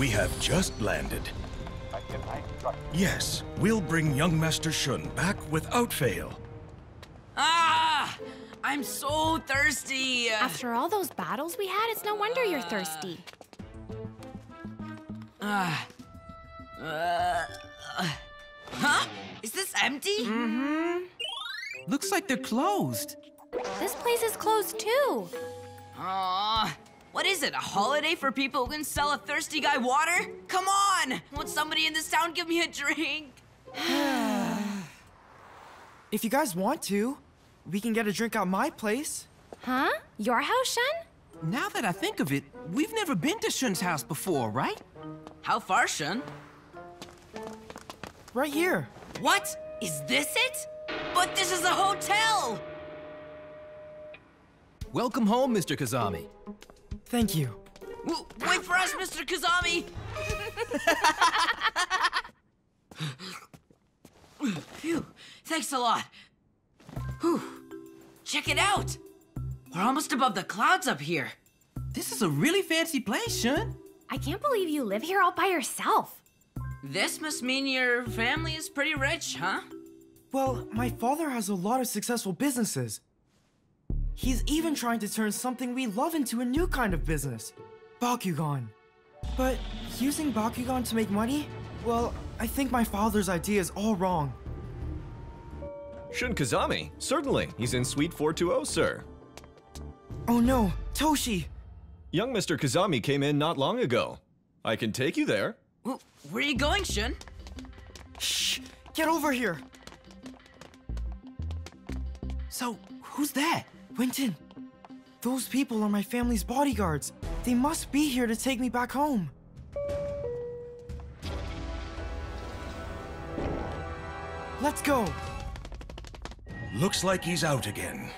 We have just landed. Yes, we'll bring young Master Shun back without fail. Ah! I'm so thirsty! After all those battles we had, it's no wonder you're thirsty. Ah. Uh, huh? Is this empty? Mm-hmm. Looks like they're closed. This place is closed too. Aw. What is it, a holiday for people who can sell a thirsty guy water? Come on! Won't somebody in this town give me a drink? If you guys want to, we can get a drink at my place. Huh? Your house, Shun? Now that I think of it, we've never been to Shun's house before, right? How far, Shun? Right here. What? Is this it? But this is a hotel! Welcome home, Mr. Kazami. Thank you. Wait for us, Mr. Kazami! Phew, thanks a lot. Whew. Check it out! We're almost above the clouds up here. This is a really fancy place, Shun. I can't believe you live here all by yourself. This must mean your family is pretty rich, huh? Well, my father has a lot of successful businesses. He's even trying to turn something we love into a new kind of business. Bakugan. But using Bakugan to make money? Well, I think my father's idea is all wrong. Shun Kazami, certainly. He's in Suite 420, sir. Oh no, Toshi! Young Mr. Kazami came in not long ago. I can take you there. Where are you going, Shun? Shh! Get over here! So, who's that? Wynton, those people are my family's bodyguards. They must be here to take me back home. Let's go! Looks like he's out again.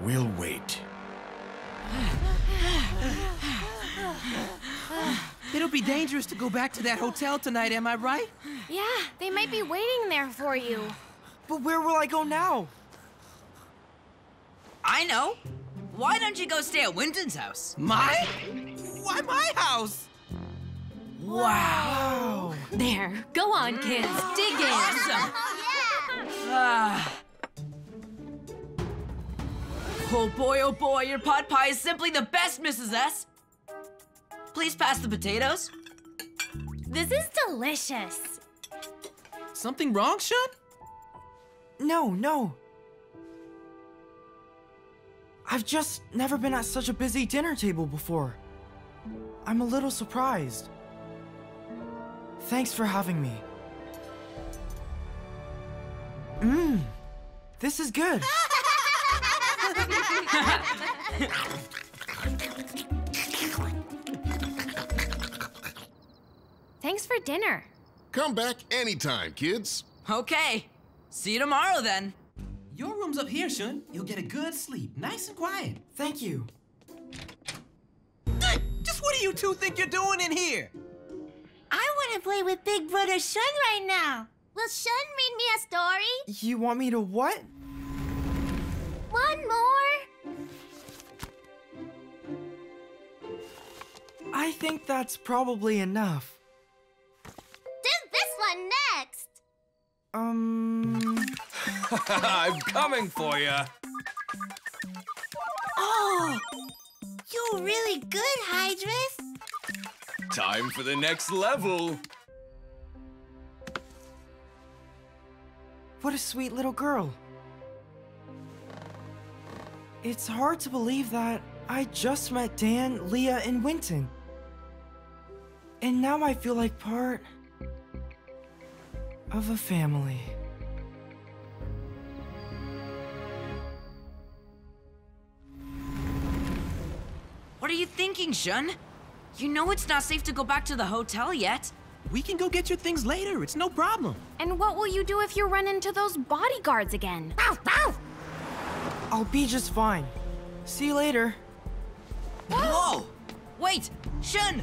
We'll wait. It'll be dangerous to go back to that hotel tonight, am I right? Yeah, they might be waiting there for you. But where will I go now? I know. Why don't you go stay at Wynton's house? My? Why my house? Wow. There, go on, kids, dig in. Awesome. Ah. Oh boy, oh boy, your pot pie is simply the best, Mrs. S. Please pass the potatoes. This is delicious. Something wrong, Shun? No, no. I've just never been at such a busy dinner table before. I'm a little surprised. Thanks for having me. Mmm, this is good. Thanks for dinner. Come back anytime, kids. Okay. See you tomorrow then. Your room's up here, Shun. You'll get a good sleep, nice and quiet. Thank you. Just what do you two think you're doing in here? I want to play with Big Brother Shun right now. Will Shun read me a story? You want me to what? One more. I think that's probably enough. Um... I'm coming for you. Oh, you're really good, Hydorous. Time for the next level. What a sweet little girl. It's hard to believe that I just met Dan, Lia, and Wynton. And now I feel like part of a family. What are you thinking, Shun? You know it's not safe to go back to the hotel yet. We can go get your things later. It's no problem. And what will you do if you run into those bodyguards again? Bow, bow! I'll be just fine. See you later. Whoa! Wait! Shun!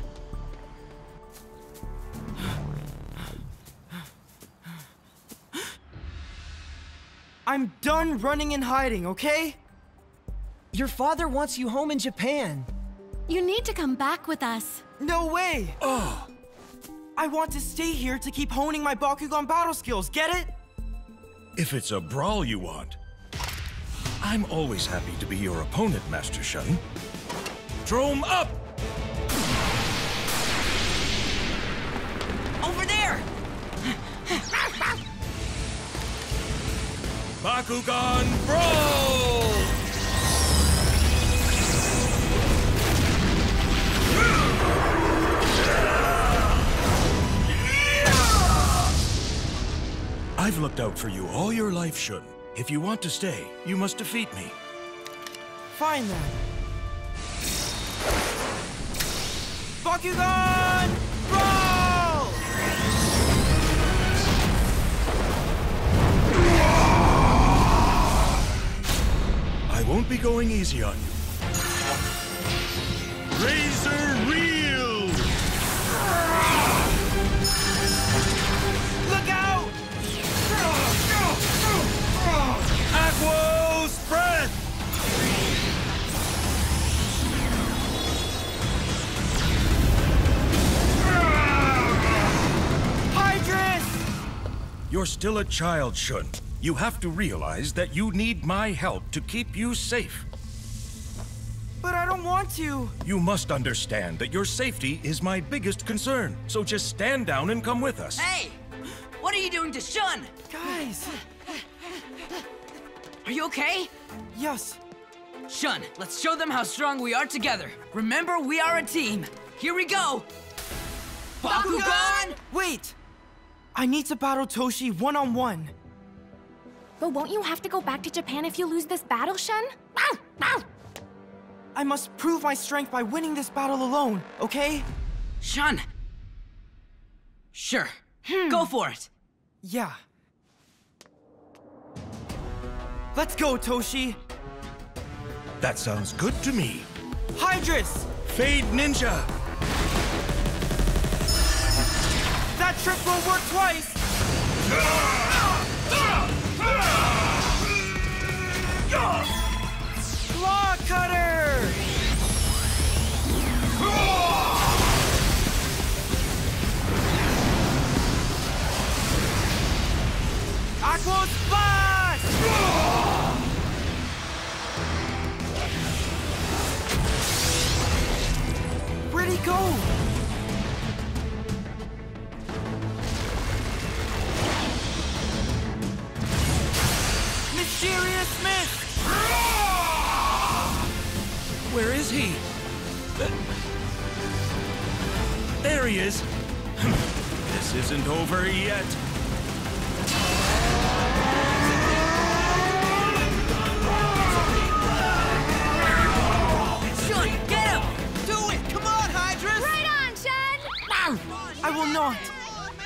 I'm done running and hiding, okay? Your father wants you home in Japan. You need to come back with us. No way! Oh, I want to stay here to keep honing my Bakugan battle skills, get it? if it's a brawl you want, I'm always happy to be your opponent, Master Shun. Drome up! Over there! Bakugan Brawl! I've looked out for you all your life, Shun. If you want to stay, you must defeat me. Fine then. Bakugan Brawl! I won't be going easy on you. Razor Reel! Look out! Aquos Breath! Hydorous! You're still a child, Shun. You have to realize that you need my help to keep you safe. But I don't want to. You must understand that your safety is my biggest concern. So just stand down and come with us. Hey! What are you doing to Shun? Guys! Are you okay? Yes, Shun, let's show them how strong we are together. Remember, we are a team. Here we go! Bakugan! wait! I need to battle Toshi one on one. But won't you have to go back to Japan if you lose this battle, Shun? I must prove my strength by winning this battle alone, okay? Shun! Sure. Hmm. Go for it. Yeah. Let's go, Toshi! That sounds good to me. Hydorous! Fade Ninja! That trick will work twice! Ah! Claw Cutter! Aqua Splash! Where'd he Mysterious Mist! Where is he? There he is. this isn't over yet. Shun, get him! Do it! Come on, Hydorous! Right on, Shun! I will not!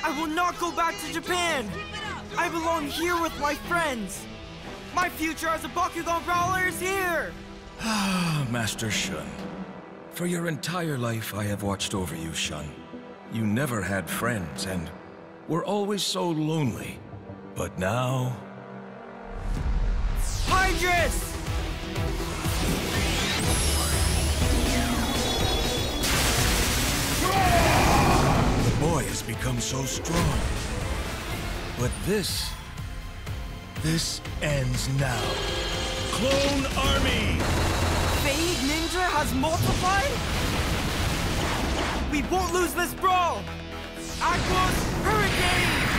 I will not go back to Japan! I belong here with my friends! My future as a Bakugan Brawler is here! Ah, Master Shun. For your entire life, I have watched over you, Shun. You never had friends and were always so lonely. But now, Hydorous! the boy has become so strong. But this, this ends now. Clone Army! Fade Ninja has multiplied? We won't lose this brawl! Aquos Hurricane!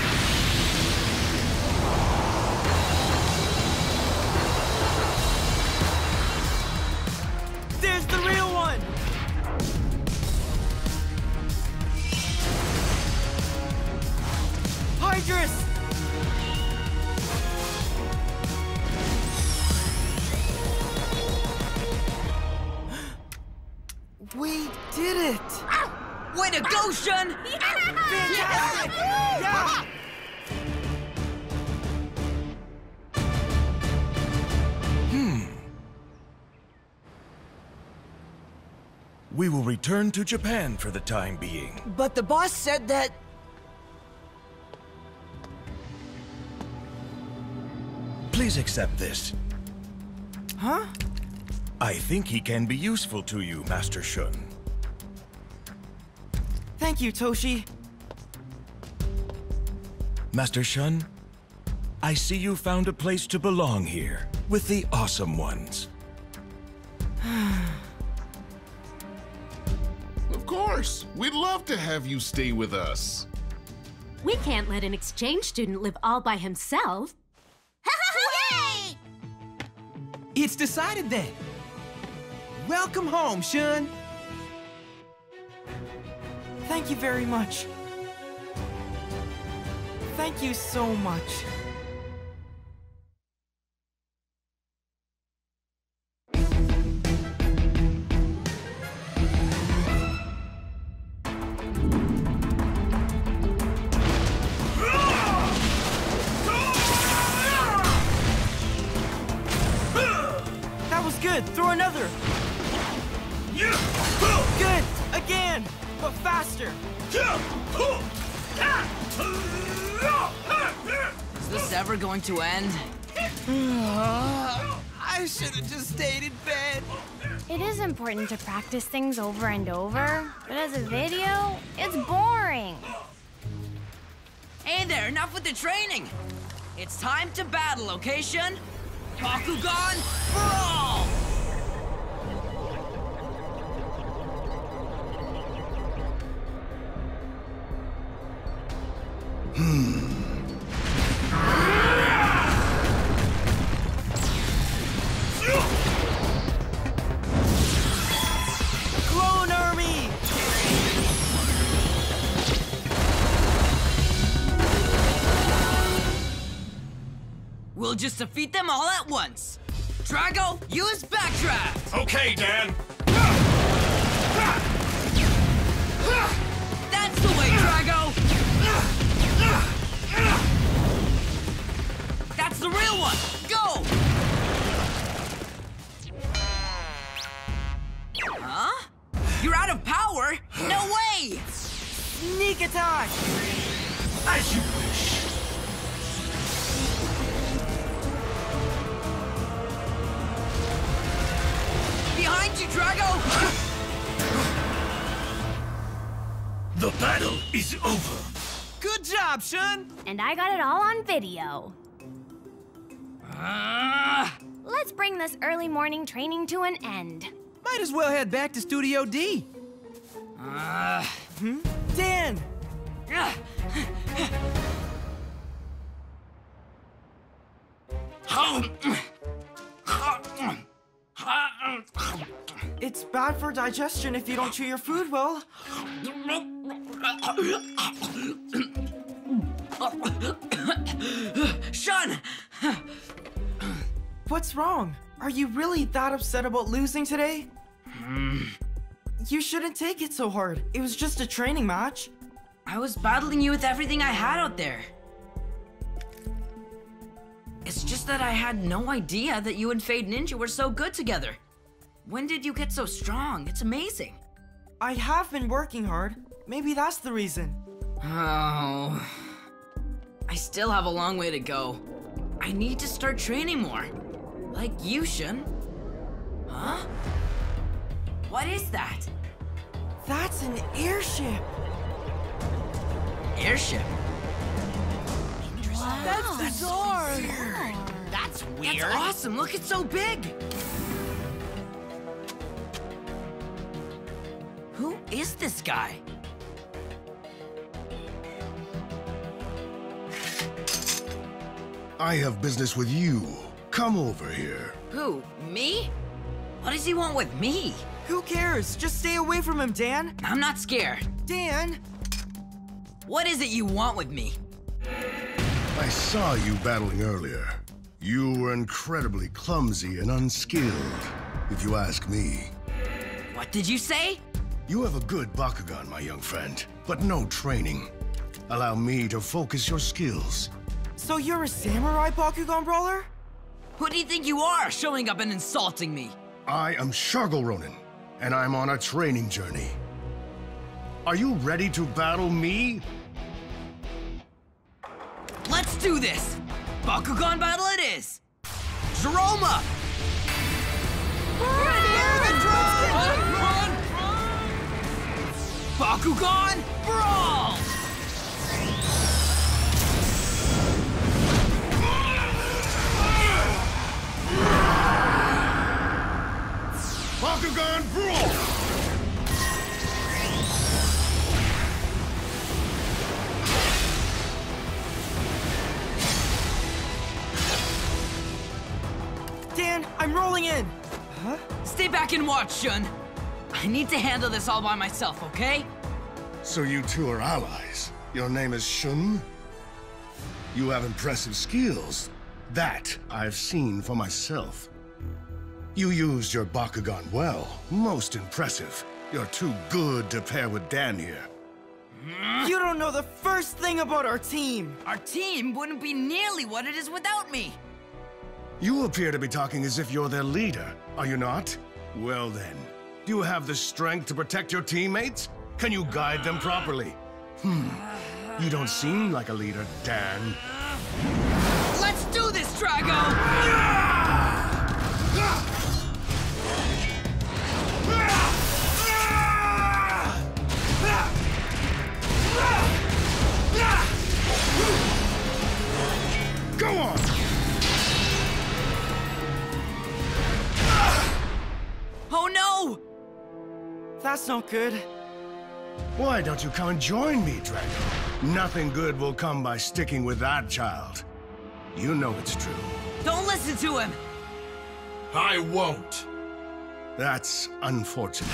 There's the real one! Hydorous! We did it! Way to go, Shun! Fantastic! Yeah! Hmm. We will return to Japan for the time being. But the boss said that... Please accept this. Huh? I think he can be useful to you, Master Shun. Thank you, Toshi. Master Shun, I see you found a place to belong here, with the awesome ones. Of course. We'd love to have you stay with us. We can't let an exchange student live all by himself. Hooray! It's decided then. Welcome home, Shun. Thank you very much. Thank you so much. Going to end? I should have just stayed in bed. It is important to practice things over and over, but as a video, it's boring. Hey there, enough with the training! It's time to battle, location. Shun? Bakugan, brawl! Clone just defeat them all at once. Drago, use backdraft! Okay, Dan. That's the way, Drago! That's the real one! Go! Huh? You're out of power? No way! Sneak attack! As you wish. Behind you, Drago! The battle is over. Good job, Shun. And I got it all on video. Ah! Let's bring this early morning training to an end. Might as well head back to Studio D. Ah! Dan! Ah! It's bad for digestion if you don't chew your food well. Shun! What's wrong? Are you really that upset about losing today? You shouldn't take it so hard. It was just a training match. I was battling you with everything I had out there. It's just that I had no idea that you and Fade Ninja were so good together. When did you get so strong? It's amazing. I have been working hard. Maybe that's the reason. Oh. I still have a long way to go. I need to start training more. Like you, Shun. Huh? What is that? That's an airship. Airship? That's bizarre. That's weird. That's awesome. Look, it's so big. Who is this guy? I have business with you. Come over here. Who? Me? What does he want with me? Who cares? Just stay away from him, Dan. I'm not scared. Dan! What is it you want with me? I saw you battling earlier. You were incredibly clumsy and unskilled, if you ask me. What did you say? You have a good Bakugan, my young friend, but no training. Allow me to focus your skills. So you're a samurai Bakugan brawler? Who do you think you are, showing up and insulting me? I am Shargo Ronin, and I'm on a training journey. Are you ready to battle me? Let's do this! Bakugan battle it is! Jeroma! Bakugan Brawl! Bakugan Brawl! Dan, I'm rolling in. Stay back and watch, Shun. I need to handle this all by myself, okay? So you two are allies. Your name is Shun? You have impressive skills. That I've seen for myself. You used your Bakugan well. Most impressive. You're too good to pair with Dan here. Hmm? You don't know the first thing about our team. Our team wouldn't be nearly what it is without me. You appear to be talking as if you're their leader, are you not? Well then, do you have the strength to protect your teammates? Can you guide them properly? Hmm. You don't seem like a leader, Dan. Let's do this, Drago! Go on! Oh no! That's not good. Why don't you come and join me, Drago? Nothing good will come by sticking with that child. You know it's true. Don't listen to him! I won't. That's unfortunate.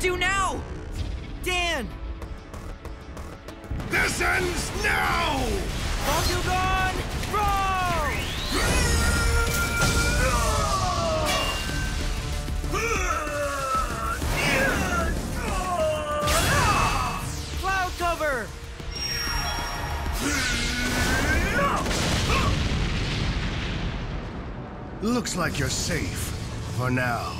Do now? Dan! This ends now! Bakugan, roll! Cloud cover! Looks like you're safe. For now.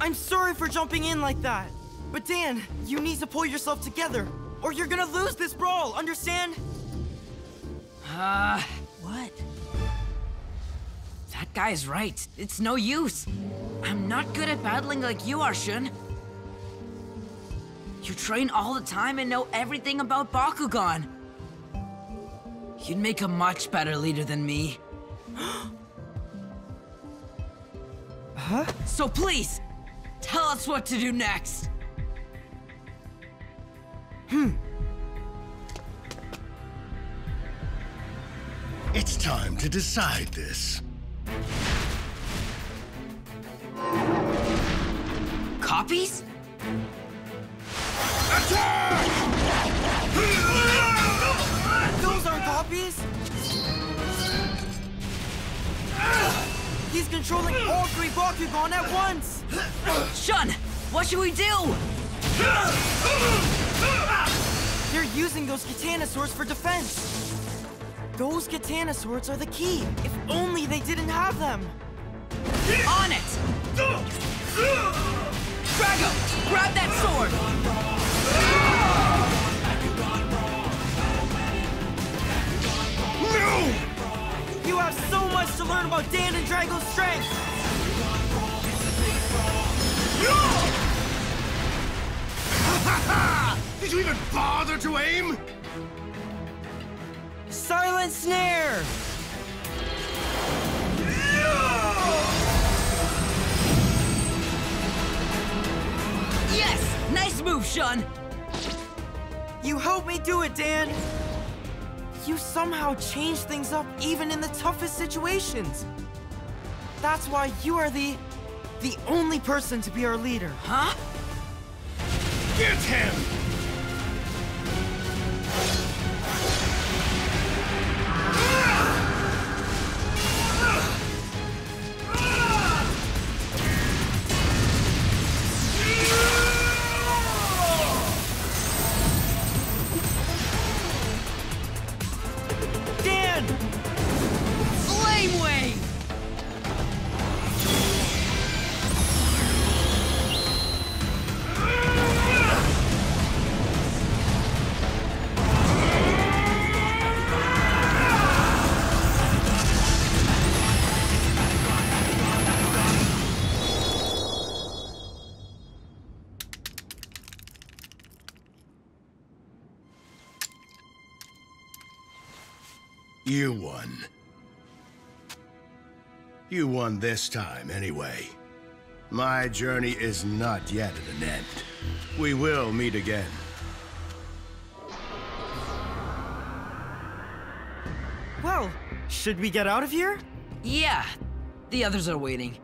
I'm sorry for jumping in like that. But Dan, you need to pull yourself together, or you're gonna lose this brawl, understand? Uh, what? That guy's right. It's no use. I'm not good at battling like you are, Shun. You train all the time and know everything about Bakugan. You'd make a much better leader than me. Huh? So please, tell us what to do next. Hmm. It's time to decide this. Copies? Those aren't copies! He's controlling all three Bakugan at once! Shun, what should we do? They're using those katana swords for defense! Those katana swords are the key! If only they didn't have them! On it! Drago, grab that sword! No! You have so much to learn about Dan and Drago's strength! Did you even bother to aim? Silent Snare! Yes! Nice move, Shun! You helped me do it, Dan! You somehow change things up even in the toughest situations. That's why you are the... the only person to be our leader. Huh? Get him! Dan! You won. You won this time, anyway. My journey is not yet at an end. We will meet again. Well, should we get out of here? Yeah, the others are waiting.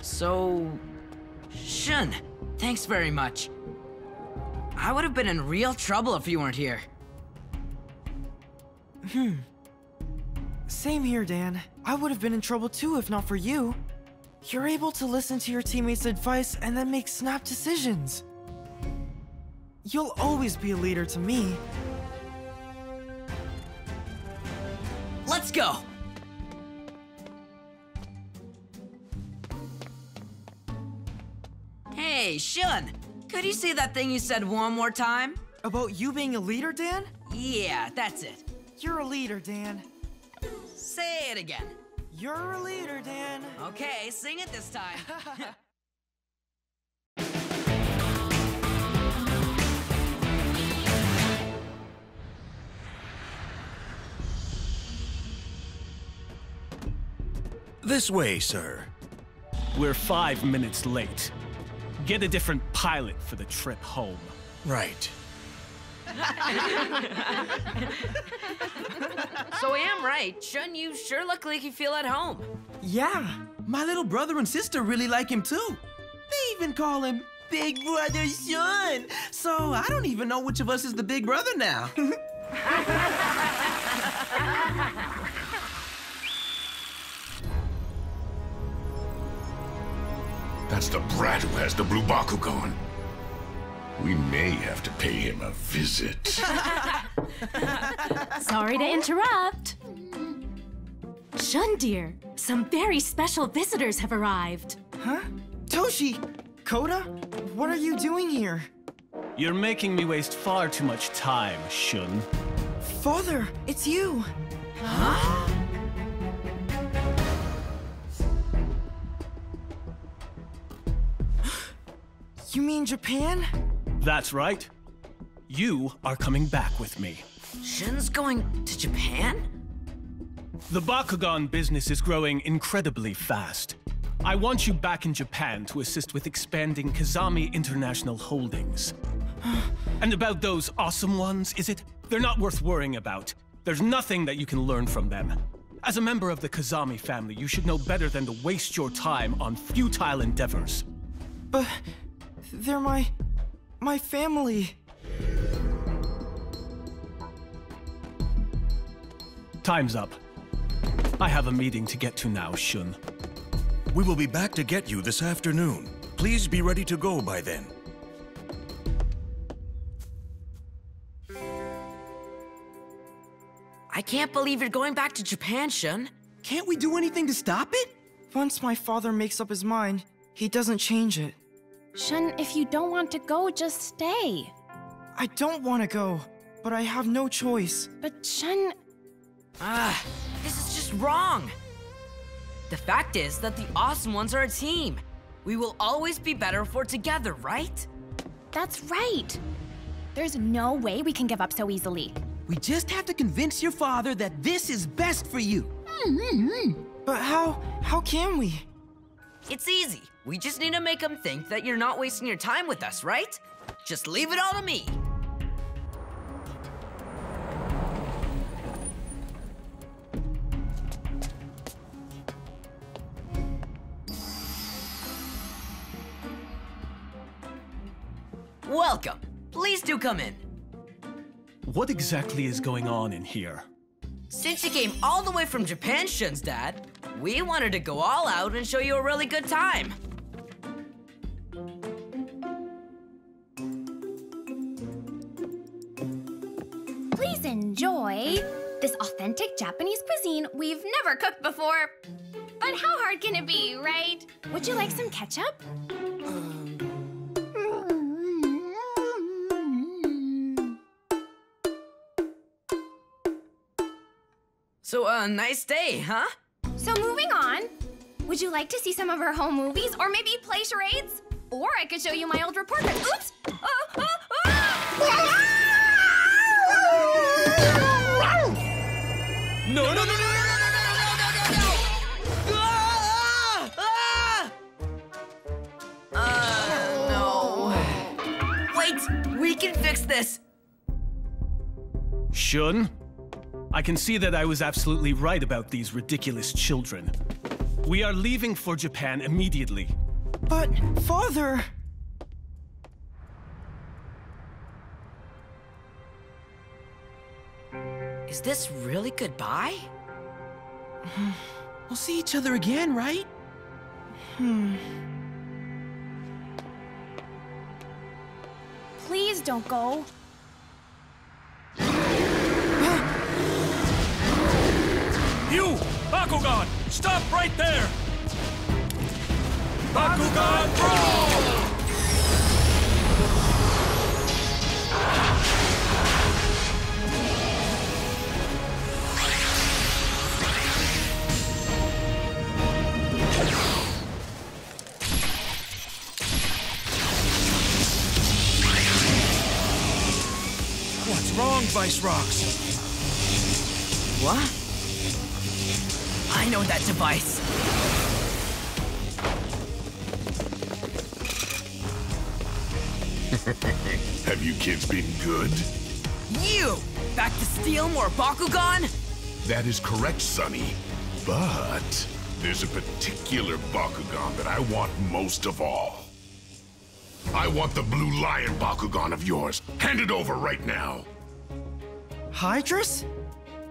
So, Shun, thanks very much. I would have been in real trouble if you weren't here. Hmm. Same here, Dan. I would have been in trouble too if not for you. You're able to listen to your teammates' advice and then make snap decisions. You'll always be a leader to me. Let's go! Hey, Shun! Could you say that thing you said one more time? About you being a leader, Dan? Yeah, that's it. You're a leader, Dan. Say it again. You're a leader, Dan. Okay, sing it this time. This way, sir. We're five minutes late. Get a different pilot for the trip home. Right. So I am right. Shun, you sure look like you feel at home. Yeah, my little brother and sister really like him too. They even call him Big Brother Shun. So I don't even know which of us is the big brother now. That's the brat who has the blue Bakugan. We may have to pay him a visit. Sorry to interrupt. Shun, dear, some very special visitors have arrived. Huh? Toshi! Koda? What are you doing here? You're making me waste far too much time, Shun. Father, it's you! Huh? You mean Japan? That's right. You are coming back with me. Shin's going to Japan? The Bakugan business is growing incredibly fast. I want you back in Japan to assist with expanding Kazami International Holdings. and about those awesome ones, is it? They're not worth worrying about. There's nothing that you can learn from them. As a member of the Kazami family, you should know better than to waste your time on futile endeavors. But they're my... my family. Time's up. I have a meeting to get to now, Shun. We will be back to get you this afternoon. Please be ready to go by then. I can't believe you're going back to Japan, Shun. Can't we do anything to stop it? Once my father makes up his mind, he doesn't change it. Shun, if you don't want to go, just stay. I don't want to go, but I have no choice. But Shun... Ah, this is just wrong. The fact is that the Awesome Ones are a team. We will always be better if we're together, right? That's right. There's no way we can give up so easily. We just have to convince your father that this is best for you. Hmm, hmm, hmm. But how... how can we? It's easy. We just need to make them think that you're not wasting your time with us, right? Just leave it all to me. Welcome. Please do come in. What exactly is going on in here? Since you came all the way from Japan, Shun's dad, we wanted to go all out and show you a really good time. Enjoy this authentic Japanese cuisine we've never cooked before. But how hard can it be, right? Would you like some ketchup? So, uh, nice day, huh? So moving on, would you like to see some of our home movies or maybe play charades? Or I could show you my old report cards. Oops! Uh, uh, uh! No, no, no, no, no, no, no, no, no, no, no! Ah! Ah! Uh, no. Wait, we can fix this. Shun, I can see that I was absolutely right about these ridiculous children. We are leaving for Japan immediately. But, father... Is this really goodbye? We'll see each other again, right? Hmm. Please don't go. You! Bakugan! Stop right there! Bakugan Brawl! What's wrong, Vicerox? What? I know that device. Have you kids been good? You! Back to steal more Bakugan? That is correct, Sonny. But there's a particular Bakugan that I want most of all. I want the Blue Lion Bakugan of yours. Hand it over right now. Hydorous?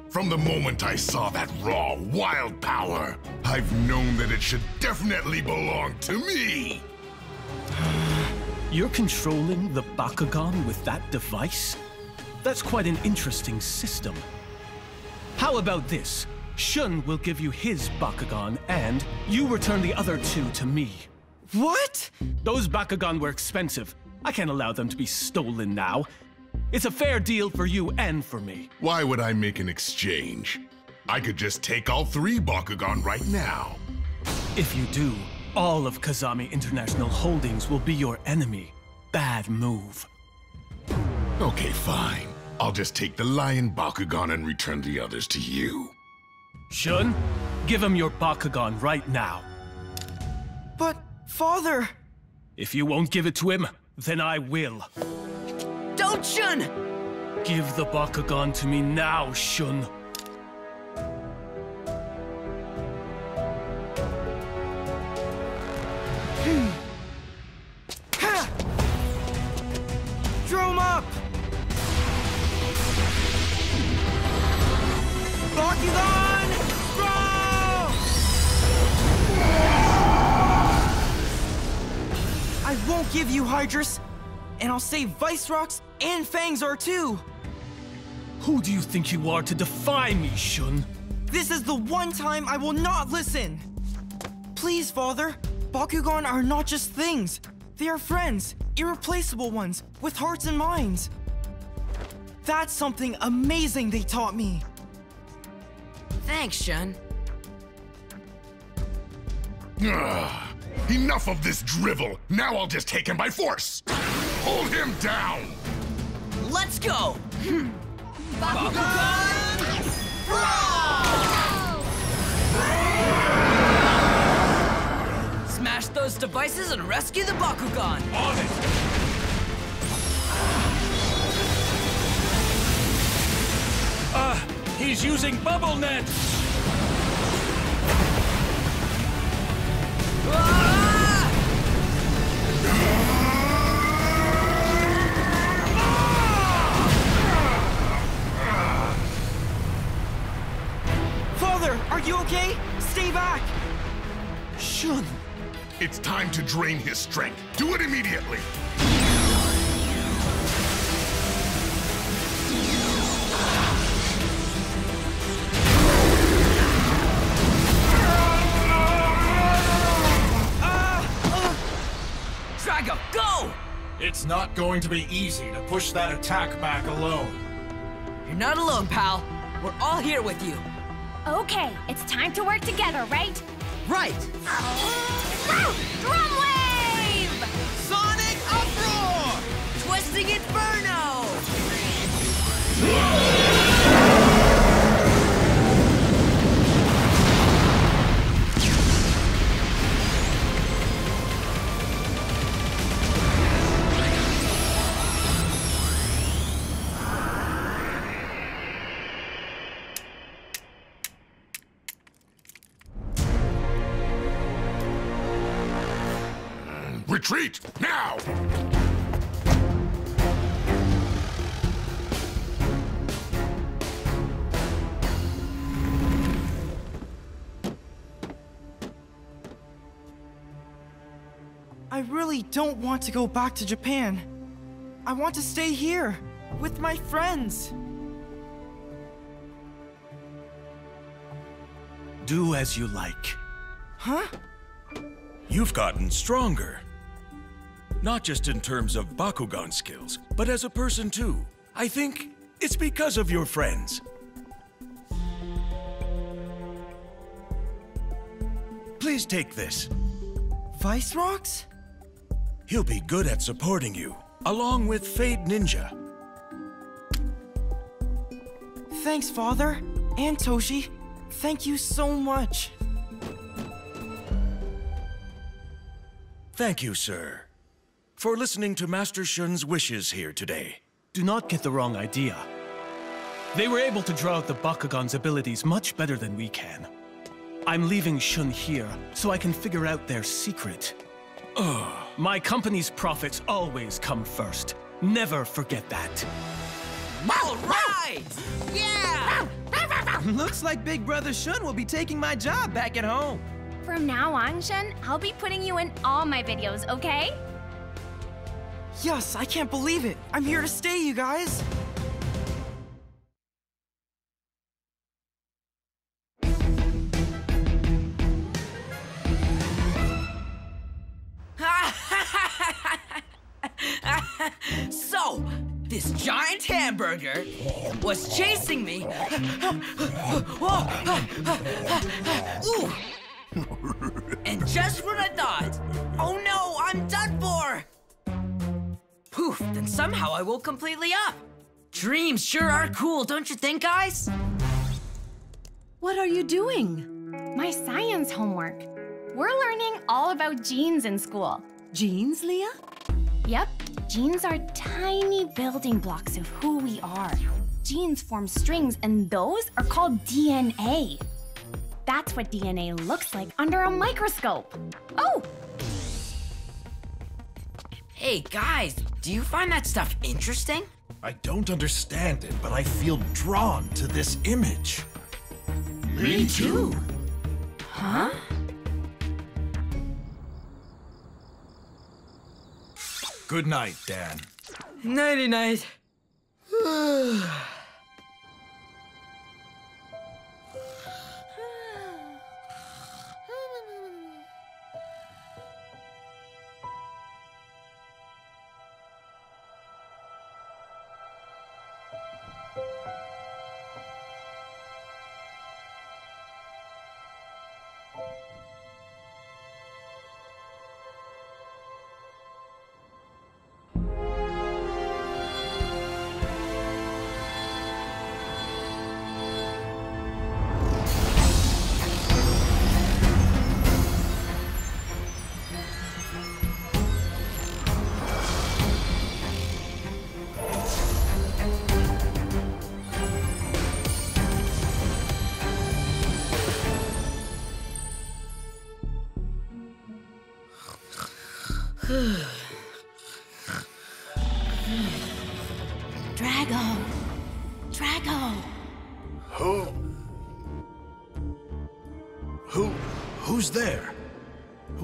From the moment I saw that raw, wild power, I've known that it should definitely belong to me. You're controlling the Bakugan with that device? That's quite an interesting system. How about this? Shun will give you his Bakugan, and you return the other two to me. What? Those Bakugan were expensive. I can't allow them to be stolen now. It's a fair deal for you and for me. Why would I make an exchange? I could just take all three Bakugan right now. If you do, all of Kazami International Holdings will be your enemy. Bad move. Okay, fine. I'll just take the Lion Bakugan and return the others to you. Shun, give him your Bakugan right now. But, father... If you won't give it to him, then I will. Don't, Shun! Give the Bakugan to me now, Shun. Ha! Up! Bakugan! Throw! I won't give you Hydorous, and I'll save Vicerox and Fangzor too! Who do you think you are to defy me, Shun? This is the one time I will not listen! Please, Father, Bakugan are not just things. They are friends, irreplaceable ones, with hearts and minds. That's something amazing they taught me. Thanks, Shun. Ugh. Enough of this drivel! Now I'll just take him by force! Hold him down! Let's go! Bakugan! Smash those devices and rescue the Bakugan! On it! Ah, he's using bubble net! Father, are you okay? Stay back! Shun! It's time to drain his strength. Do it immediately! Drago, go! It's not going to be easy to push that attack back alone. You're not alone, pal. We're all here with you. Okay, it's time to work together, right? Right! Drum wave! Sonic Uproar! Twisting Inferno! Retreat, now! I really don't want to go back to Japan. I want to stay here, with my friends. Do as you like. Huh? You've gotten stronger. Not just in terms of Bakugan skills, but as a person too. I think it's because of your friends. Please take this. Vicerox? He'll be good at supporting you, along with Fade Ninja. Thanks, Father. And Toshi. Thank you so much. Thank you, sir, for listening to Master Shun's wishes here today. Do not get the wrong idea. They were able to draw out the Bakugan's abilities much better than we can. I'm leaving Shun here so I can figure out their secret. Ugh. My company's profits always come first. Never forget that. All right! Yeah! Looks like Big Brother Shun will be taking my job back at home. From now on, Shun, I'll be putting you in all my videos, okay? Yes, I can't believe it. I'm here to stay, you guys. so, this giant hamburger was chasing me. And just when I thought, oh no, I'm done for! Poof, then somehow I woke completely up. Dreams sure are cool, don't you think, guys? What are you doing? My science homework. We're learning all about genes in school. Genes, Lia? Yep, genes are tiny building blocks of who we are. Genes form strings, and those are called DNA. That's what DNA looks like under a microscope. Oh! Hey, guys, do you find that stuff interesting? I don't understand it, but I feel drawn to this image. Me too. Huh? Good night, Dan. Nighty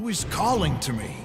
Is calling to me?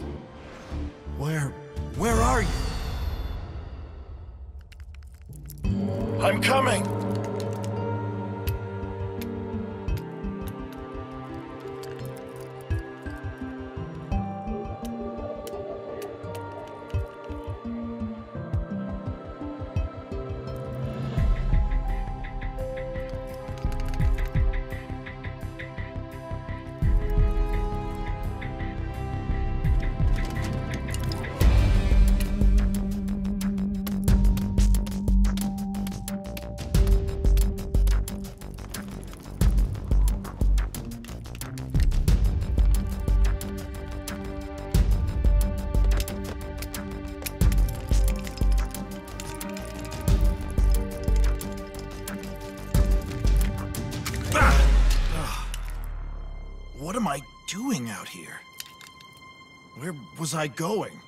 Was I going?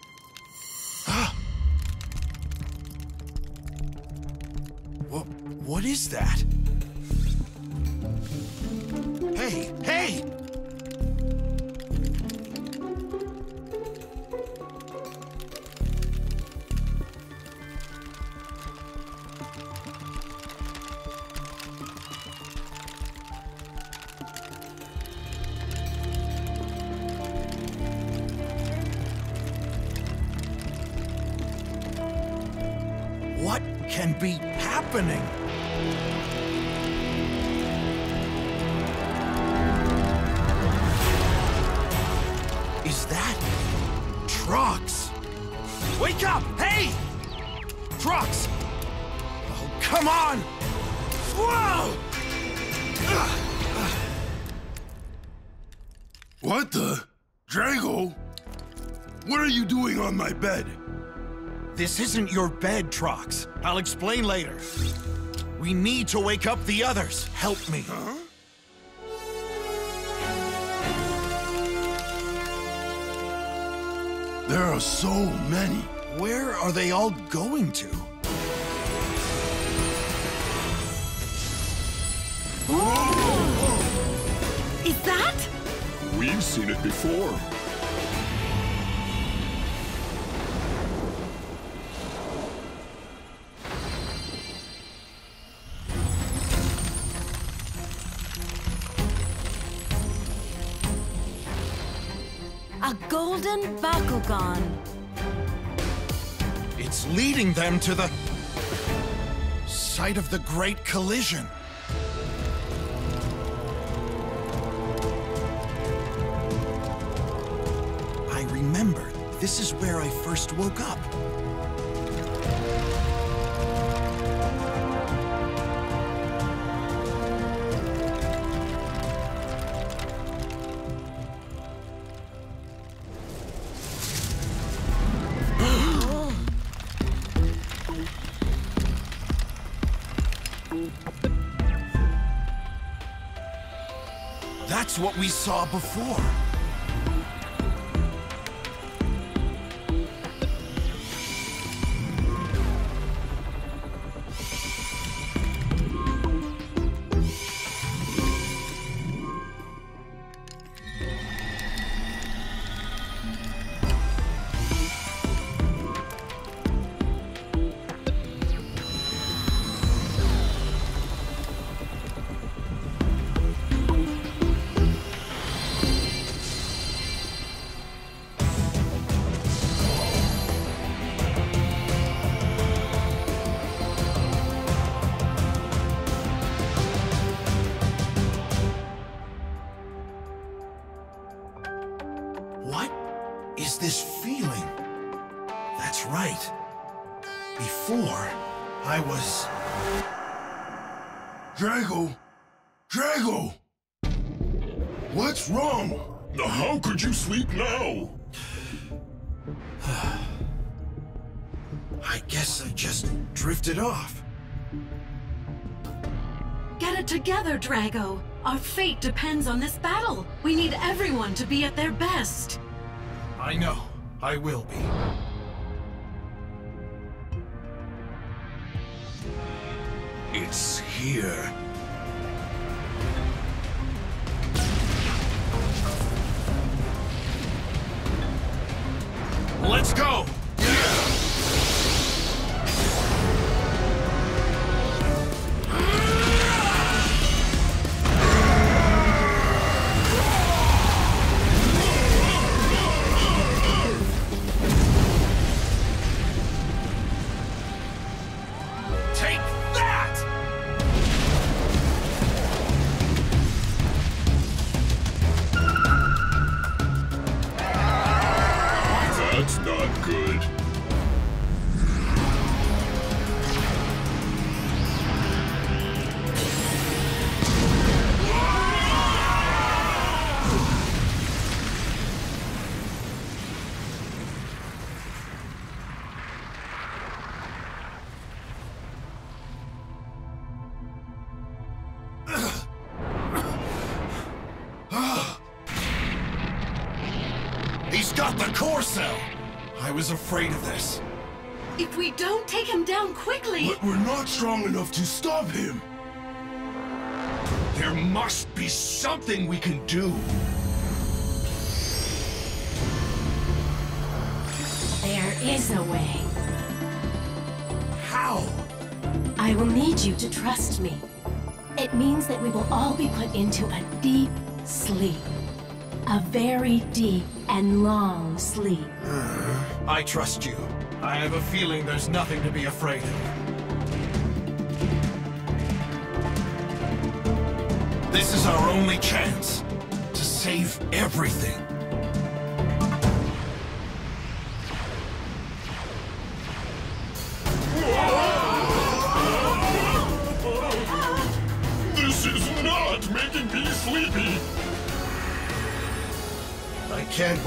This isn't your bed, Trox. I'll explain later. We need to wake up the others. Help me. Huh? There are so many. Where are they all going to? Is that? We've seen it before. Bakugan. It's leading them to the site of the Great Collision. I remember. This is where I first woke up. We saw before. Depends on this battle. We need everyone to be at their best. I know. I will be. The core cell! I was afraid of this. If we don't take him down quickly... But we're not strong enough to stop him. There must be something we can do. There is a way. How? I will need you to trust me. It means that we will all be put into a deep sleep. A very deep and long sleep. I trust you. I have a feeling there's nothing to be afraid of. This is our only chance to save everything.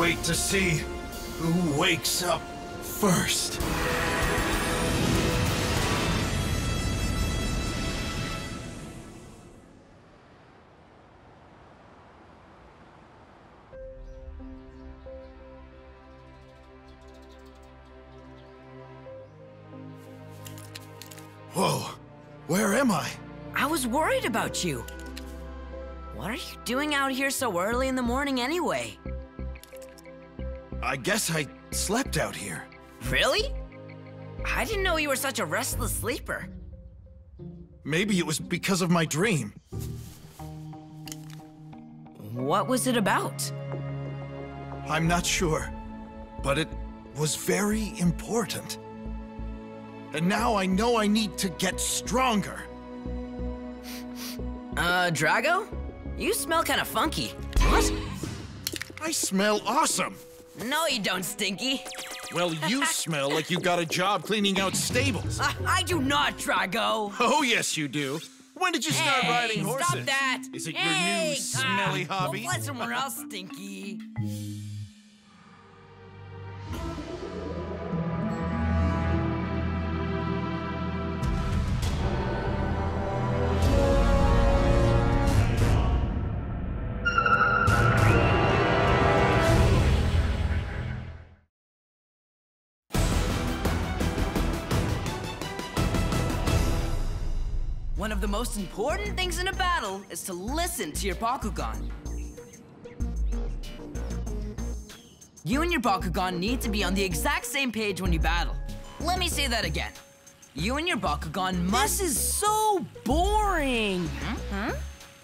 Wait to see who wakes up first. Whoa, where am I? I was worried about you. What are you doing out here so early in the morning anyway? I guess I slept out here. Really? I didn't know you were such a restless sleeper. Maybe it was because of my dream. What was it about? I'm not sure, but it was very important. And now I know I need to get stronger. Uh, Drago? You smell kind of funky. What? I smell awesome. No, you don't, Stinky. Well, you smell like you got a job cleaning out stables. I, I do not, Drago. Oh, yes, you do. When did you start hey, riding horses? Stop that! Is it hey, your new smelly uh, hobby? Fly somewhere else, Stinky. The most important things in a battle is to listen to your Bakugan. You and your Bakugan need to be on the exact same page when you battle. Let me say that again. You and your Bakugan must- This is so boring! Huh?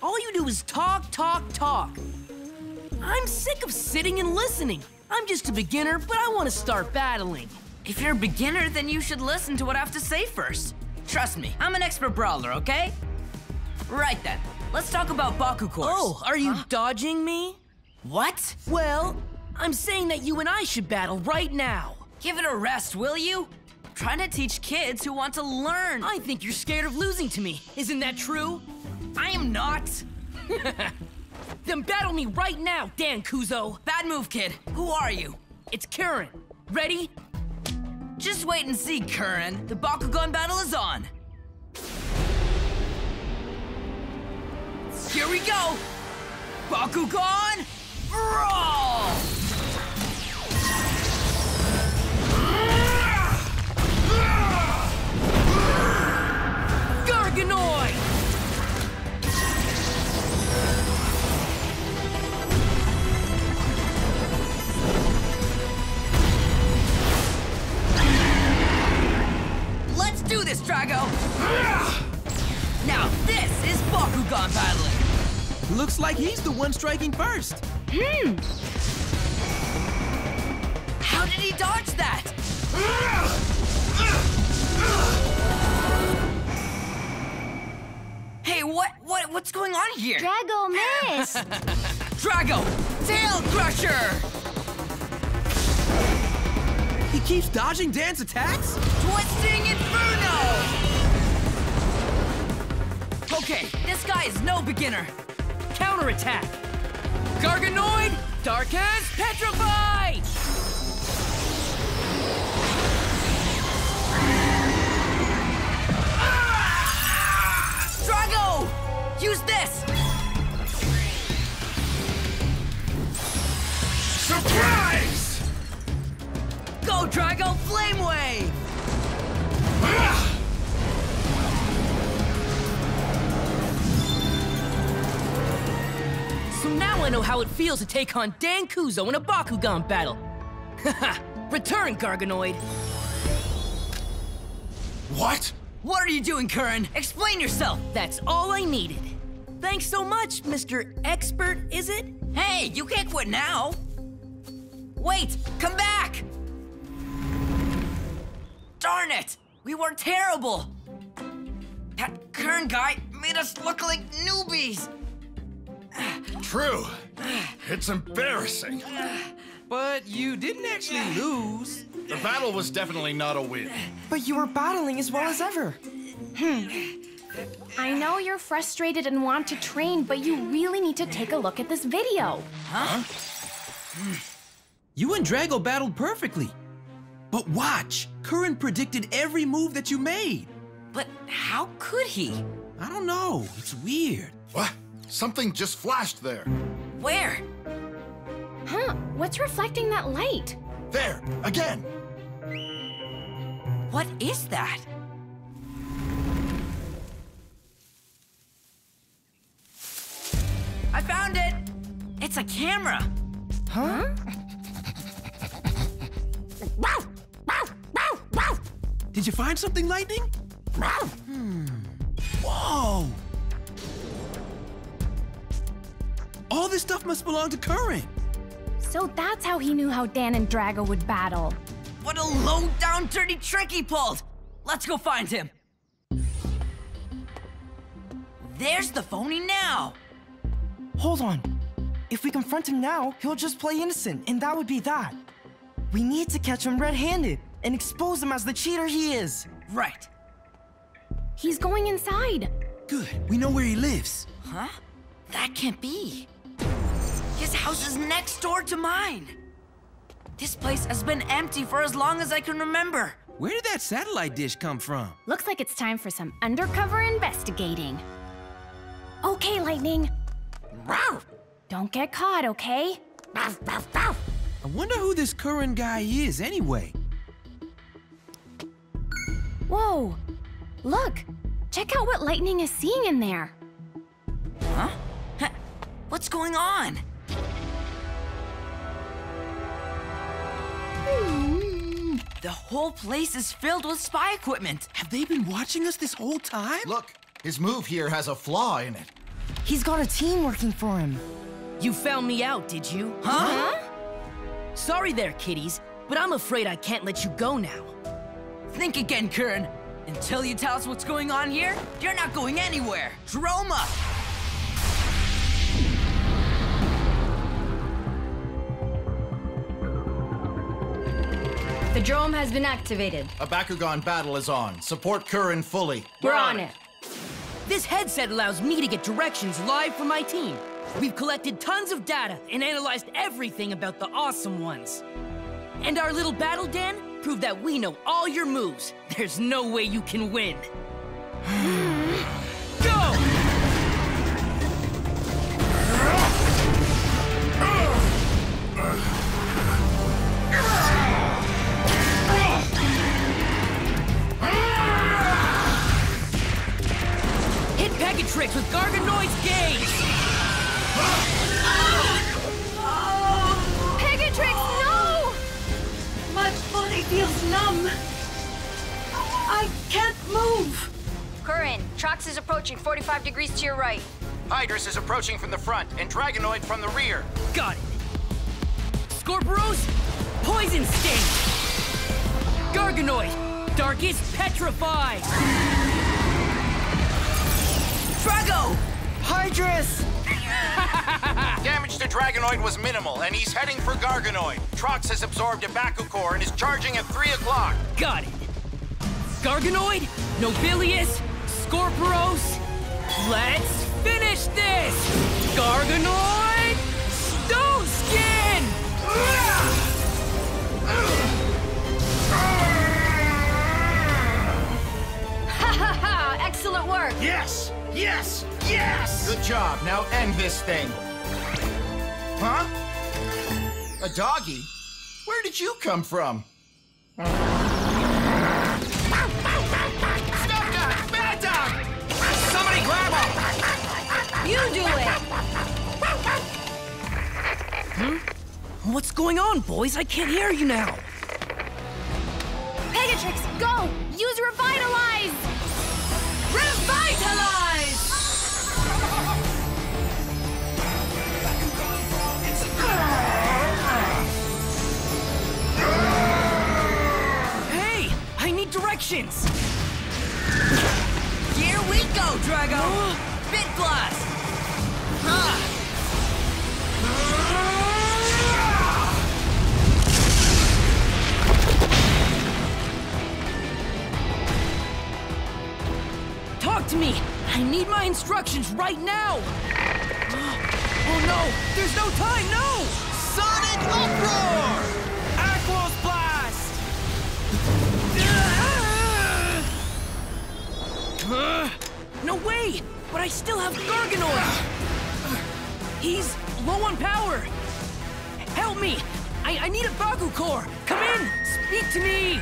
All you do is talk, talk, talk. I'm sick of sitting and listening. I'm just a beginner, but I want to start battling. If you're a beginner, then you should listen to what I have to say first. Trust me, I'm an expert brawler, okay? Right then, let's talk about Baku cores. Oh, are you dodging me? What? Well, I'm saying that you and I should battle right now. Give it a rest, will you? I'm trying to teach kids who want to learn. I think you're scared of losing to me. Isn't that true? I am not. then battle me right now, Dan Kouzo. Bad move, kid. Who are you? It's Karen. Ready? Just wait and see, Curran. The Bakugan battle is on. Here we go! Bakugan, brawl! Do this, Drago! Now this is Bakugan battling! Looks like he's the one striking first. Hmm! How did he dodge that? Hey, what, what, what's going on here? Drago miss. Drago, Tail Crusher! He keeps dodging Dan's attacks? Twisting Inferno! Okay, this guy is no beginner. Counterattack! Garganoid, Darkest Petrify! Drago! Use this! Surprise! Go, Drago! Flame Wave! so now I know how it feels to take on Dan Kouzo in a Bakugan battle. Return, Garganoid! What? What are you doing, Curran? Explain yourself! That's all I needed. Thanks so much, Mr. Expert, is it? Hey, you can't quit now! Wait, come back! Darn it! We were terrible! That Kern guy made us look like newbies! True. It's embarrassing. But you didn't actually lose. The battle was definitely not a win. But you were battling as well as ever. Hmm. I know you're frustrated and want to train, but you really need to take a look at this video. Huh? You and Drago battled perfectly. But watch, Curran predicted every move that you made. But how could he? I don't know. It's weird. What? Something just flashed there. Where? Huh? What's reflecting that light? There, again. What is that? I found it! It's a camera! Huh? Did you find something, Lightning? Hmm. Whoa! All this stuff must belong to Curran. So that's how he knew how Dan and Drago would battle. What a low-down dirty trick he pulled! Let's go find him! There's the phony now! Hold on. If we confront him now, he'll just play innocent, and that would be that. We need to catch him red-handed and expose him as the cheater he is. Right. He's going inside. Good. We know where he lives. Huh? That can't be. His house is next door to mine. This place has been empty for as long as I can remember. Where did that satellite dish come from? Looks like it's time for some undercover investigating. Okay, Lightning. Don't get caught, okay? I wonder who this Curran guy is anyway. Whoa! Look! Check out what Lightning is seeing in there. Huh? What's going on? The whole place is filled with spy equipment. Have they been watching us this whole time? Look, his move here has a flaw in it. He's got a team working for him. You found me out, did you? Huh? huh? Sorry there, kiddies, but I'm afraid I can't let you go now. Think again, Kern. Until you tell us what's going on here, you're not going anywhere. Droma! The drome has been activated. A Bakugan battle is on. Support Curran fully. We're, We're on, on it. it. This headset allows me to get directions live from my team. We've collected tons of data and analyzed everything about the awesome ones. And our little battle, Dan, proved that we know all your moves. There's no way you can win. Go! Hit Pegatrix with Garganoid's gaze! Pegatrix, no! My body feels numb. I can't move. Curran, Trox is approaching 45 degrees to your right. Hydorous is approaching from the front, and Dragonoid from the rear. Got it. Scorpios, Poison Sting! Garganoid, Darkest Petrify! Drago! Hydorous! Damage to Dragonoid was minimal, and he's heading for Garganoid. Trox has absorbed a Baku core and is charging at 3 o'clock. Got it. Garganoid, Nobilious, Scorpios, let's finish this! Garganoid, Stone Skin! Ha ha ha! Excellent work! Yes! Yes! Yes! Good job. Now end this thing. Huh? A doggy? Where did you come from? Stop dog! Bad dog! Somebody grab him! You do it! Hmm? What's going on, boys? I can't hear you now. Pegatrix, go! Use Revitalize! Need directions. Here we go, Drago! Bit Blast! Huh. Talk to me! I need my instructions right now! Oh no! There's no time! No! Sonic Uproar! Uh, no way! But I still have Garganoid! He's low on power! Help me! I, I need a Baku core! Come in! Speak to me!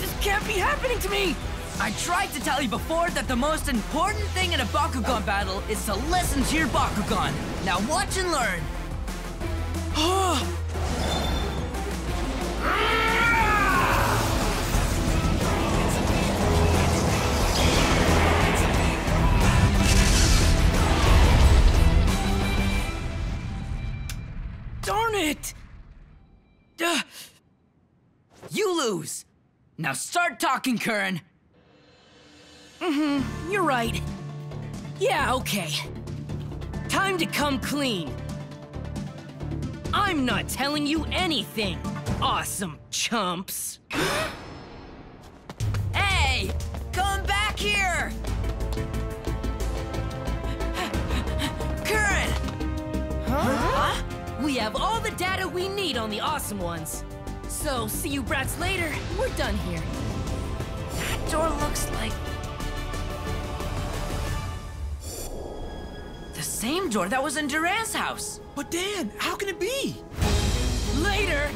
This can't be happening to me! I tried to tell you before that the most important thing in a Bakugan battle is to listen to your Bakugan. Now watch and learn. lose. Now start talking, Curran. Mm-hmm, you're right. Yeah, okay. Time to come clean. I'm not telling you anything, awesome chumps. Hey! Come back here! Curran! Huh? We have all the data we need on the awesome ones. So, see you brats later. We're done here. That door looks like... The same door that was in Duran's house. But Dan, how can it be? Later!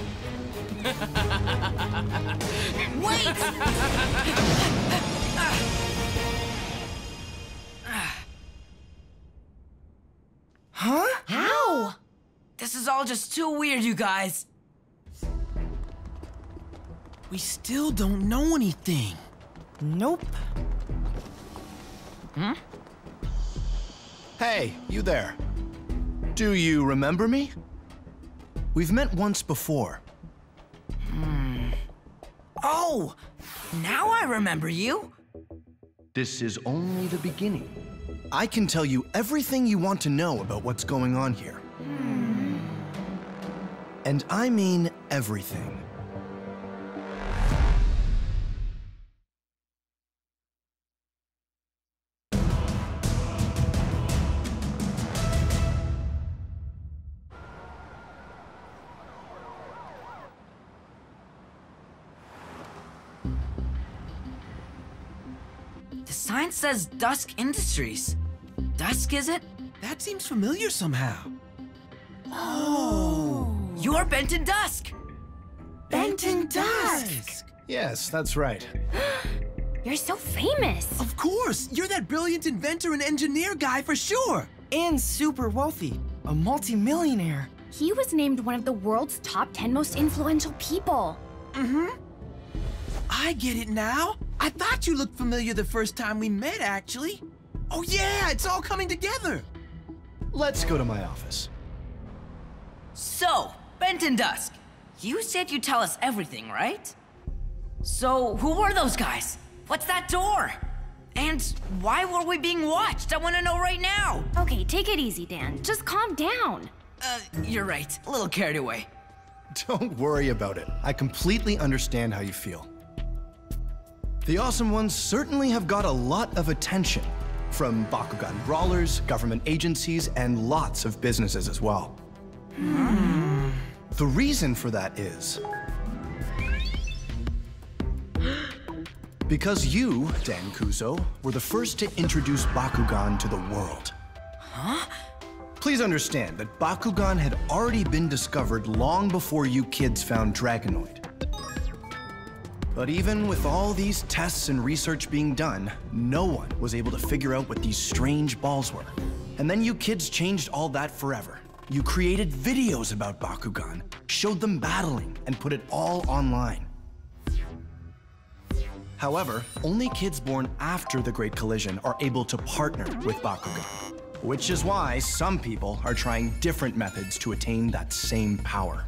Wait! Huh? How? This is all just too weird, you guys. We still don't know anything. Nope. Hmm? Hey, you there. Do you remember me? We've met once before. Hmm. Oh! Now I remember you. This is only the beginning. I can tell you everything you want to know about what's going on here. And I mean everything. Sign says Dusk Industries. Dusk, is it? That seems familiar somehow. Oh! You're Benton Dusk! Benton Dusk! Yes, that's right. You're so famous. Of course! You're that brilliant inventor and engineer guy for sure! And super wealthy. A multi-millionaire. He was named one of the world's top 10 most influential people. Mm-hmm. I get it now. I thought you looked familiar the first time we met, actually. Oh yeah, it's all coming together. Let's go to my office. So, Benton Dusk, you said you'd tell us everything, right? So, who were those guys? What's that door? And why were we being watched? I want to know right now. Okay, take it easy, Dan. Just calm down. Uh, you're right. A little carried away. Don't worry about it. I completely understand how you feel. The Awesome Ones certainly have got a lot of attention from Bakugan brawlers, government agencies, and lots of businesses as well. The reason for that is because you, Dan Kouzo, were the first to introduce Bakugan to the world. Huh? Please understand that Bakugan had already been discovered long before you kids found Dragonoid. But even with all these tests and research being done, no one was able to figure out what these strange balls were. And then you kids changed all that forever. You created videos about Bakugan, showed them battling, and put it all online. However, only kids born after the Great Collision are able to partner with Bakugan, which is why some people are trying different methods to attain that same power.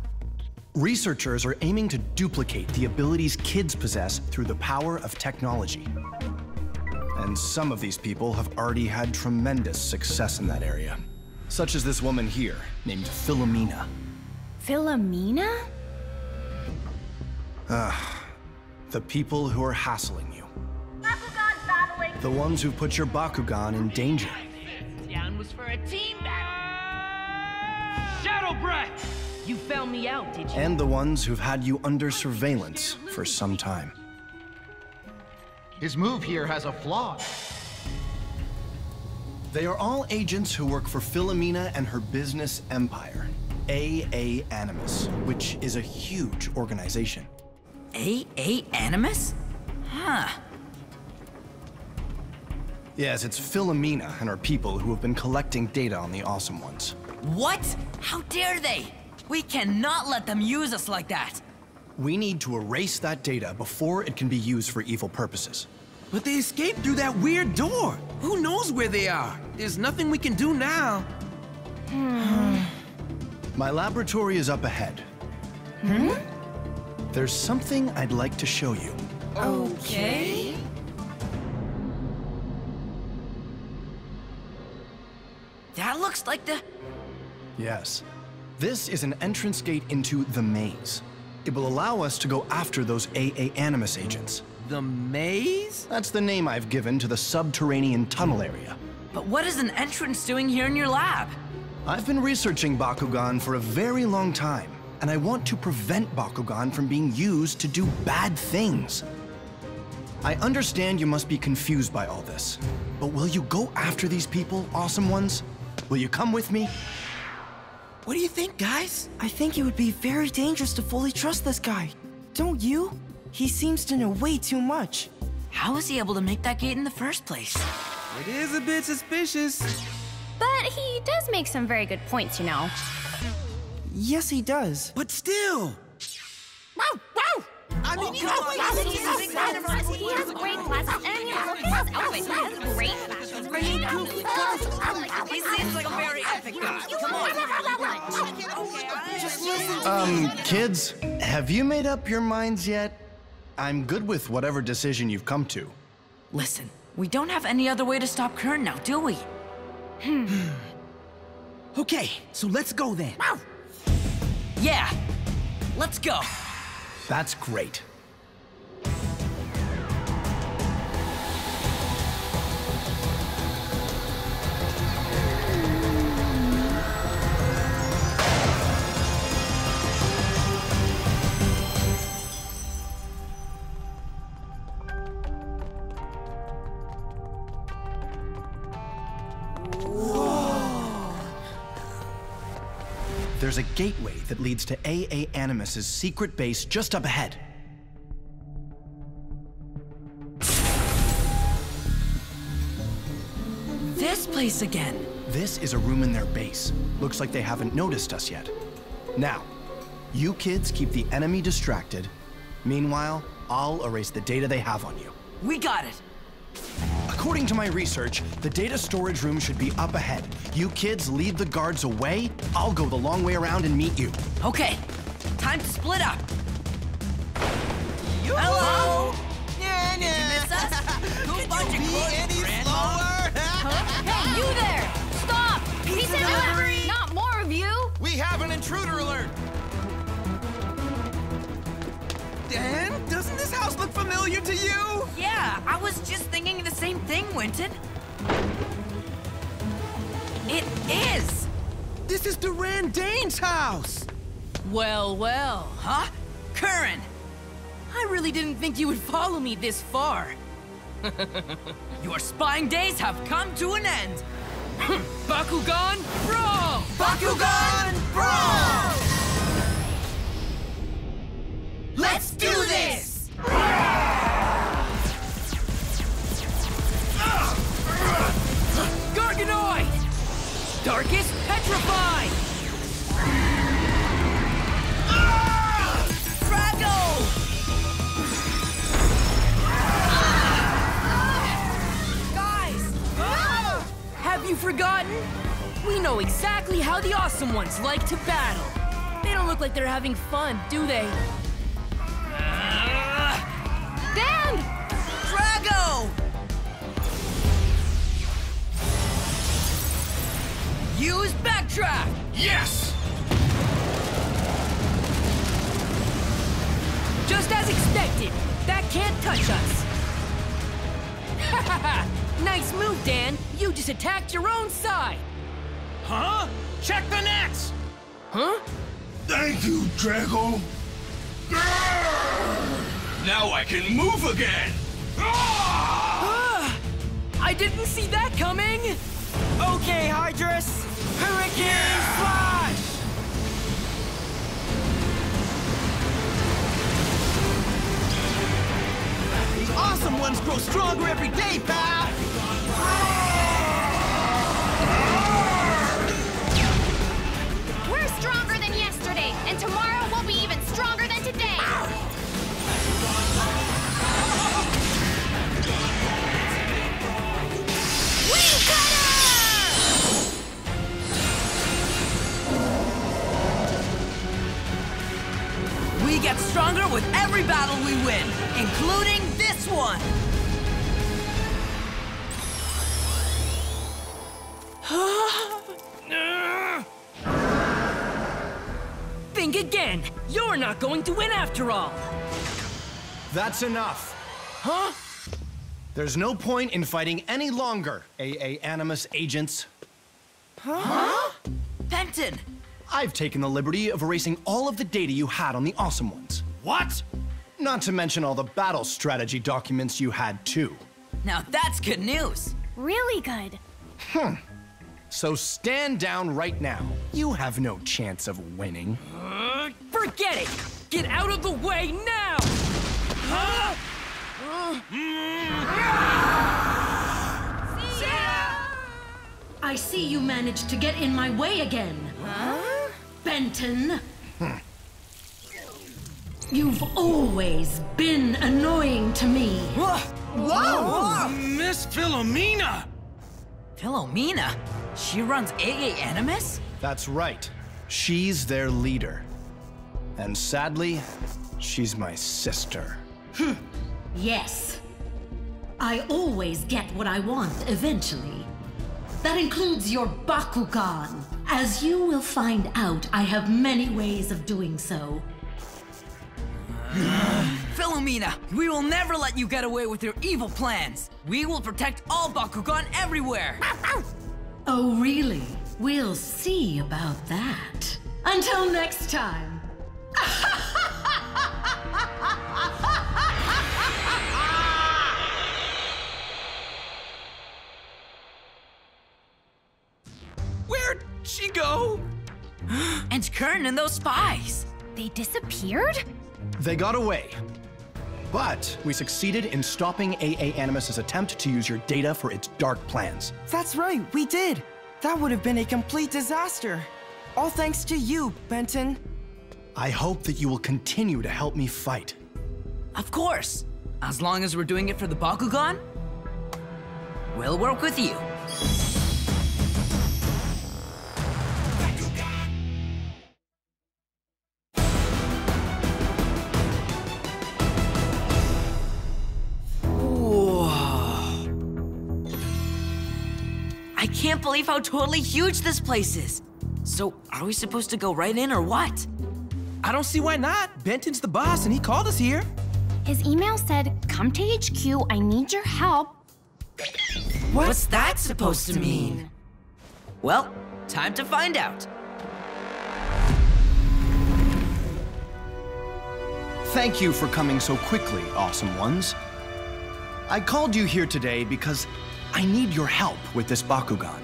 Researchers are aiming to duplicate the abilities kids possess through the power of technology. And some of these people have already had tremendous success in that area. Such as this woman here, named Philomena. Philomena? Ah, the people who are hassling you. The ones who put your Bakugan in danger. Down was for a team battle. Shadow Breath! You found me out, did you? And the ones who've had you under surveillance for some time. His move here has a flaw. They are all agents who work for Philomena and her business empire, AA Animus, which is a huge organization. AA Animus? Huh. Yes, it's Philomena and her people who have been collecting data on the Awesome Ones. What? How dare they? We cannot let them use us like that. We need to erase that data before it can be used for evil purposes. But they escaped through that weird door. Who knows where they are? There's nothing we can do now. My laboratory is up ahead. Hmm? There's something I'd like to show you. Okay. That looks like the... Yes. This is an entrance gate into the maze. It will allow us to go after those AA Animus agents. The maze? That's the name I've given to the subterranean tunnel area. But what is an entrance doing here in your lab? I've been researching Bakugan for a very long time, and I want to prevent Bakugan from being used to do bad things. I understand you must be confused by all this, but will you go after these people, Awesome Ones? Will you come with me? What do you think, guys? I think it would be very dangerous to fully trust this guy. Don't you? He seems to know way too much. How was he able to make that gate in the first place? It is a bit suspicious. But he does make some very good points, you know. Yes, he does. But still. Wow, wow! I mean, you know, wait, like- this is his glasses. He has great glasses, and you know, look at his outfit. He has great fashion. Great He seems like a very epic guy. Come Um, kids, have you made up your minds yet? I'm good with whatever decision you've come to. Listen, we don't have any other way to stop Kern now, do we? Hmm. okay, so let's go then. Yeah. Let's go. That's great. There's a gateway that leads to AA Animus's secret base just up ahead. This place again. This is a room in their base. Looks like they haven't noticed us yet. Now, you kids keep the enemy distracted. Meanwhile, I'll erase the data they have on you. We got it. According to my research, the data storage room should be up ahead. You kids lead the guards away. I'll go the long way around and meet you. Okay. Time to split up. Hello. Yeah, Did you miss us? Who bunch of clothes, Grandma? Hey, you there! Stop! He said delivery! not more of you! We have an intruder alert! Dan, doesn't this house look familiar to you? Yeah, I was just thinking the same thing, Wynton. It is. This is Duran Dane's house. Well, well. Huh? Curran. I really didn't think you would follow me this far. Your spying days have come to an end. Bakugan, brawl! Bakugan, brawl! Let's do this! Garganoid! Darkest Petrified! Have you forgotten? We know exactly how the awesome ones like to battle. They don't look like they're having fun, do they? Use backtrack! Yes! Just as expected, that can't touch us. Ha ha ha! Nice move, Dan. You just attacked your own side. Huh? Check the nets! Huh? Thank you, Drago. Now I can move again! Ah! I didn't see that coming! Okay, Hydorous! Awesome ones grow stronger every day, pal! We're stronger than yesterday, and tomorrow get stronger with every battle we win, including this one! Think again! You're not going to win after all! That's enough. Huh? There's no point in fighting any longer, AA Animus agents. Huh? Benton! I've taken the liberty of erasing all of the data you had on the Awesome Ones. What? Not to mention all the battle strategy documents you had, too. Now that's good news! Really good. Hmm. So stand down right now. You have no chance of winning. Uh, forget it! Get out of the way now! Huh? I see you managed to get in my way again. Huh? Benton. Hmm. You've always been annoying to me. Whoa! Whoa! Oh, Miss Philomena! Philomena? She runs AA Animus? That's right. She's their leader. And sadly, she's my sister. Hmm. Yes. I always get what I want eventually. That includes your Bakugan. As you will find out, I have many ways of doing so. Philomena, we will never let you get away with your evil plans. We will protect all Bakugan everywhere. Oh, really? We'll see about that. Until next time. she go? and Kern and those spies. They disappeared? They got away. But we succeeded in stopping AA Animus's attempt to use your data for its dark plans. That's right, we did. That would have been a complete disaster. All thanks to you, Benton. I hope that you will continue to help me fight. Of course. As long as we're doing it for the Bakugan, we'll work with you. Can't believe how totally huge this place is. So, are we supposed to go right in or what? I don't see why not. Benton's the boss and he called us here. His email said, Come to HQ, I need your help. What's that supposed to mean? Well, time to find out. Thank you for coming so quickly, awesome ones. I called you here today because I need your help with this Bakugan.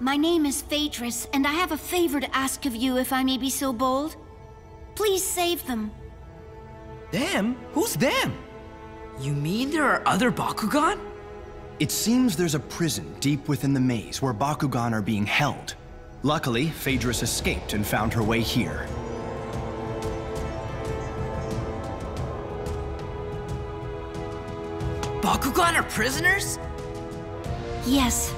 My name is Phaedrus, and I have a favor to ask of you if I may be so bold. Please save them. Them? Who's them? You mean there are other Bakugan? It seems there's a prison deep within the maze where Bakugan are being held. Luckily, Phaedrus escaped and found her way here. Bakugan are prisoners? Yes.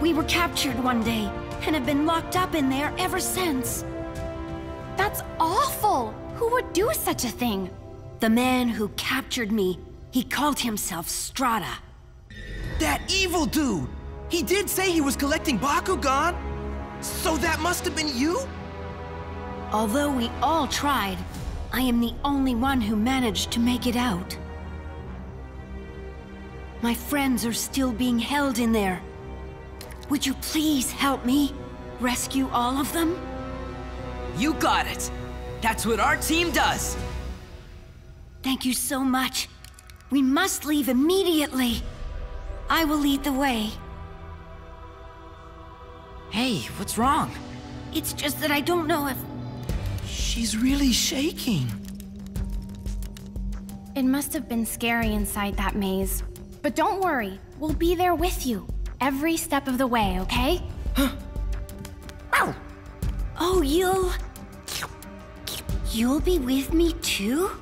We were captured one day and have been locked up in there ever since. That's awful! Who would do such a thing? The man who captured me, he called himself Strata. That evil dude! He did say he was collecting Bakugan! So that must have been you? Although we all tried, I am the only one who managed to make it out. My friends are still being held in there. Would you please help me rescue all of them? You got it. That's what our team does. Thank you so much. We must leave immediately. I will lead the way. Hey, what's wrong? It's just that I don't know if... She's really shaking. It must have been scary inside that maze. But don't worry, we'll be there with you. Every step of the way, okay? Oh, you'll... You'll be with me too?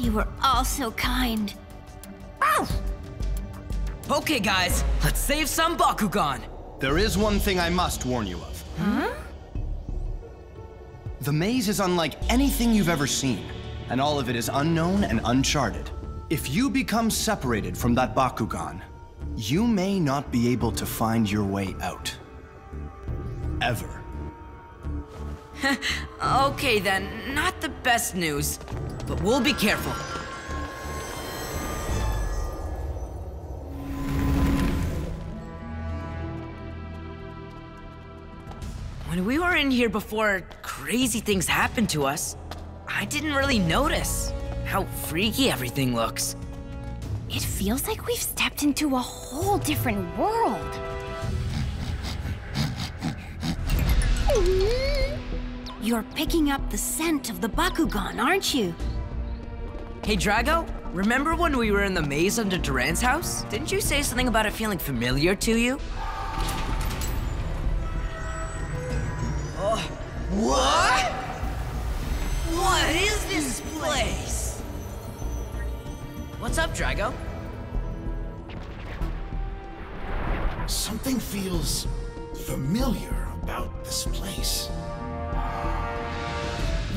You were all so kind. Okay, guys, let's save some Bakugan. There is one thing I must warn you of. Huh? The maze is unlike anything you've ever seen, and all of it is unknown and uncharted. If you become separated from that Bakugan, you may not be able to find your way out. Ever. okay then, not the best news, but we'll be careful. When we were in here before crazy things happened to us, I didn't really notice how freaky everything looks. It feels like we've stepped into a whole different world. You're picking up the scent of the Bakugan, aren't you? Hey, Drago, remember when we were in the maze under Duran's house? Didn't you say something about it feeling familiar to you? Oh, what? What is this place? What's up, Drago? Something feels familiar about this place.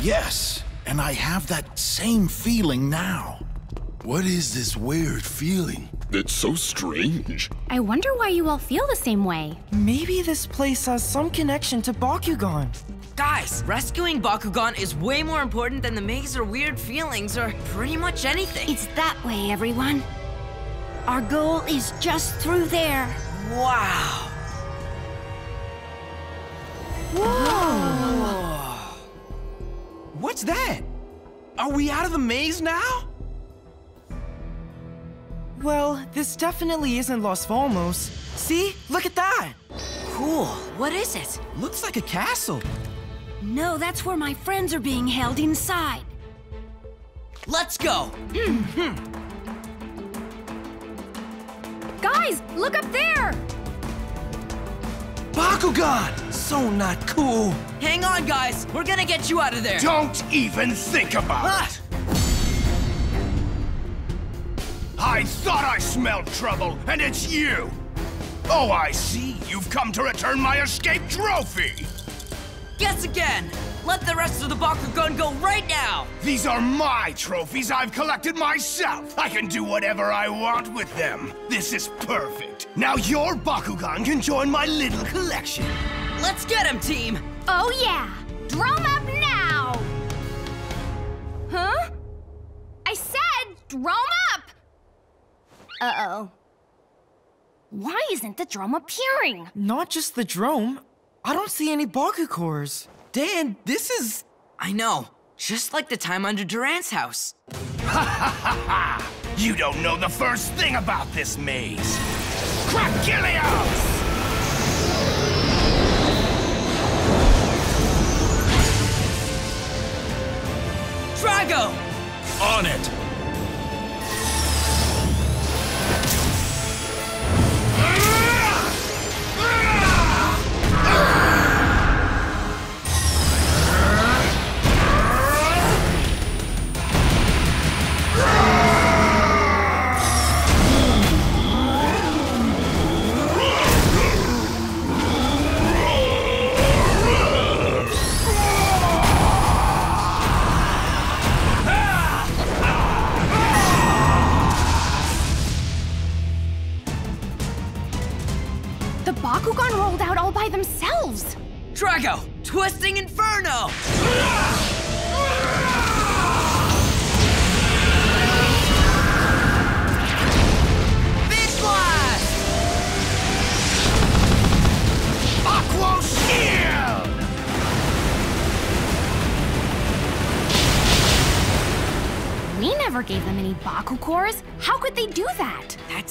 Yes, and I have that same feeling now. What is this weird feeling? It's so strange. I wonder why you all feel the same way. Maybe this place has some connection to Bakugan. Guys, rescuing Bakugan is way more important than the maze or weird feelings or pretty much anything. It's that way, everyone. Our goal is just through there. Wow. Whoa! What's that? Are we out of the maze now? Well, this definitely isn't Los Valmos. See? Look at that! Cool. What is it? Looks like a castle. No, that's where my friends are being held inside. Let's go! Guys, look up there! Bakugan! So not cool. Hang on, guys. We're gonna get you out of there. Don't even think about Ah! it. I thought I smelled trouble, and it's you. Oh, I see. You've come to return my escape trophy. Guess again. Let the rest of the Bakugan go right now. These are my trophies I've collected myself. I can do whatever I want with them. This is perfect. Now your Bakugan can join my little collection. Let's get him, team. Oh yeah! Drum up now! Huh? I said drum up! Uh-oh. Why isn't the drum appearing? Not just the drone. I don't see any Baku cores. Dan, this is... I know. Just like the time under Duran's house. Ha ha ha ha! You don't know the first thing about this maze. Krakelios! Drago! On it! Ah!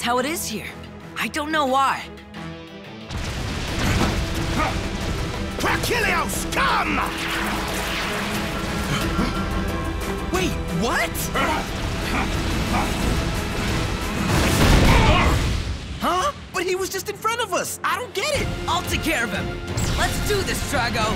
How it is here. I don't know why. Aquilios, come! Wait, what? Huh? But he was just in front of us. I don't get it. I'll take care of him. Let's do this, Drago.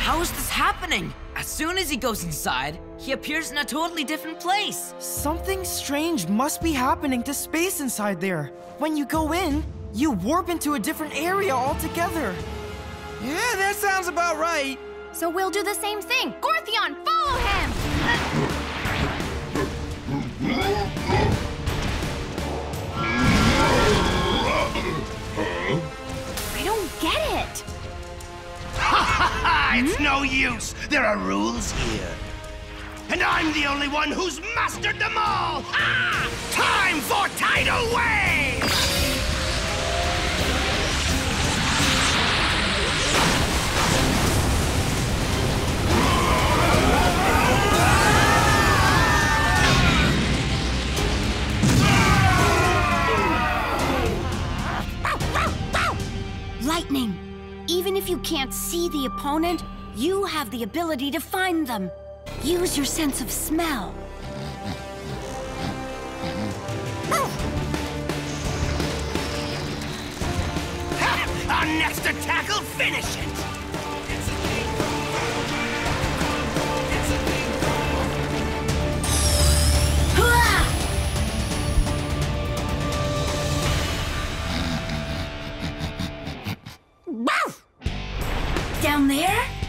How is this happening? As soon as he goes inside, he appears in a totally different place. Something strange must be happening to space inside there. When you go in, you warp into a different area altogether. Yeah, that sounds about right. So we'll do the same thing. Gorthion, follow him! I don't get it. it's no use. There are rules here. And I'm the only one who's mastered them all! Ah! Time for tidal wave! Lightning! Even if you can't see the opponent, you have the ability to find them. Use your sense of smell. Our next attack will finish it! Down there?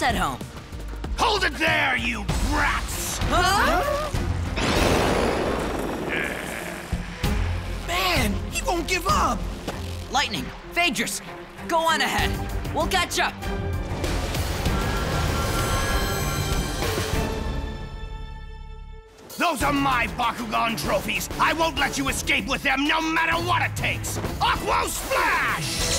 Let's home. Hold it there, you brats! Man, he won't give up. Lightning, Phaedrus, go on ahead. We'll catch up. Those are my Bakugan trophies! I won't let you escape with them no matter what it takes! Aqua Splash!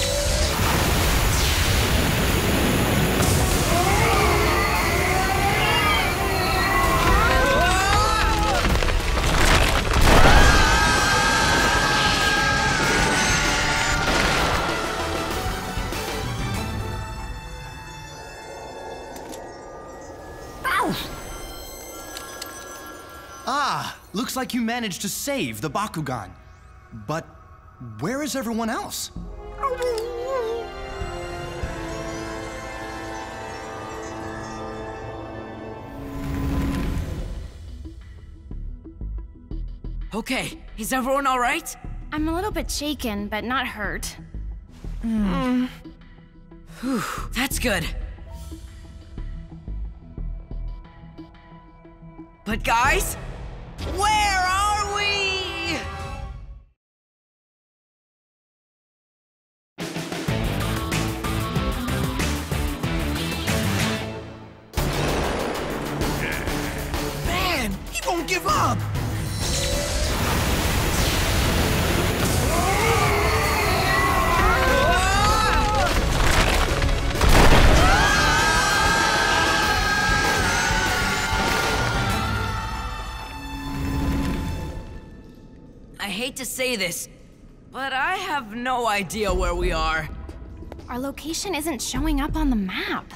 Looks like you managed to save the Bakugan. But where is everyone else? Okay, is everyone all right? I'm a little bit shaken, but not hurt. Whew, that's good. But guys, where are we? Man, he won't give up. Hate to say this, but I have no idea where we are. Our location isn't showing up on the map.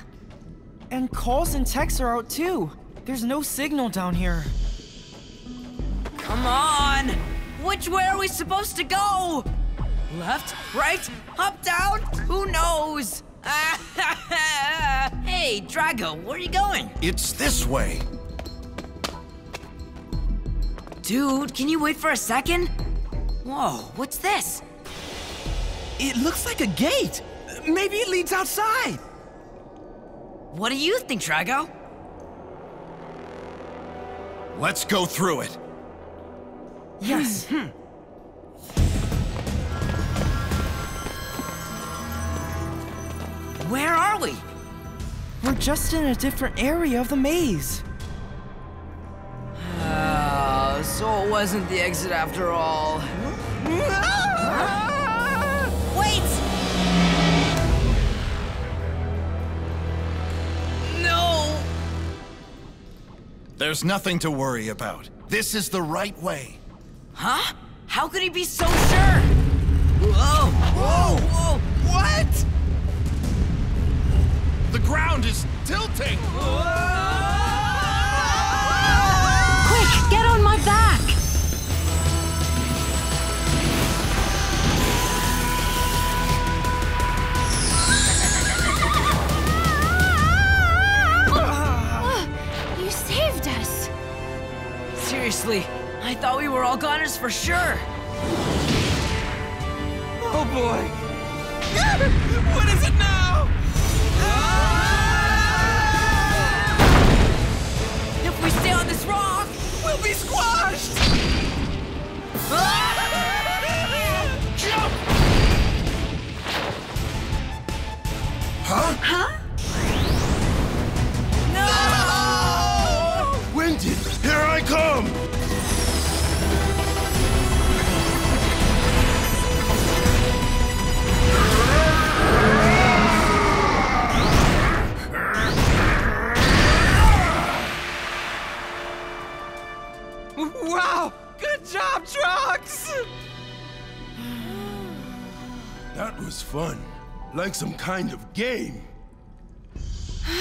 And calls and texts are out too. There's no signal down here. Come on! Which way are we supposed to go? Left? Right? Up, down? Who knows? hey, Drago, where are you going? It's this way. Dude, can you wait for a second? Whoa, what's this? It looks like a gate. Maybe it leads outside. What do you think, Drago? Let's go through it. Yes. Hmm, hmm. Where are we? We're just in a different area of the maze. Uh, so it wasn't the exit after all. Wait! No! There's nothing to worry about. This is the right way. Huh? How could he be so sure? Whoa! Whoa! Whoa! What? The ground is tilting! Quick, my back! You saved us. Seriously, I thought we were all goners for sure. Oh boy. what is it now? Ah! If we stay on this rock, We'll be squashed. jump! Huh? Huh? No! Winded, here I come! Was fun. Like some kind of game.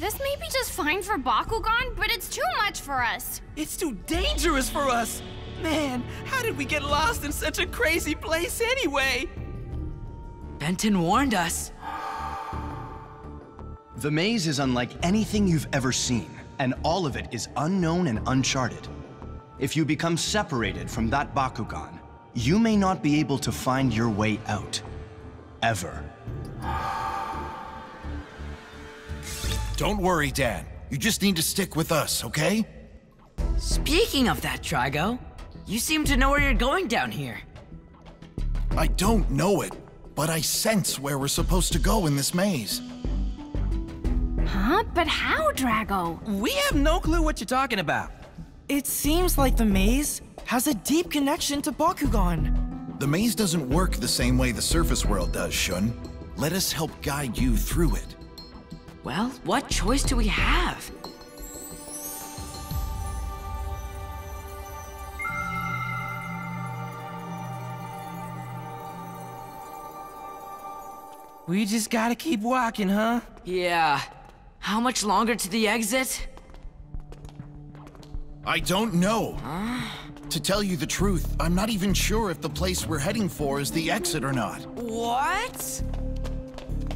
This may be just fine for Bakugan, but it's too much for us. It's too dangerous for us. Man, how did we get lost in such a crazy place anyway? Benton warned us. The maze is unlike anything you've ever seen, and all of it is unknown and uncharted. If you become separated from that Bakugan, you may not be able to find your way out. Ever. Don't worry, Dan. You just need to stick with us, okay? Speaking of that, Drago, you seem to know where you're going down here. I don't know it, but I sense where we're supposed to go in this maze. Huh? But how, Drago? We have no clue what you're talking about. It seems like the maze has a deep connection to Bakugan. The maze doesn't work the same way the surface world does, Shun. Let us help guide you through it. Well, what choice do we have? We just gotta keep walking, huh? Yeah. How much longer to the exit? I don't know. Ah. To tell you the truth, I'm not even sure if the place we're heading for is the exit or not. What?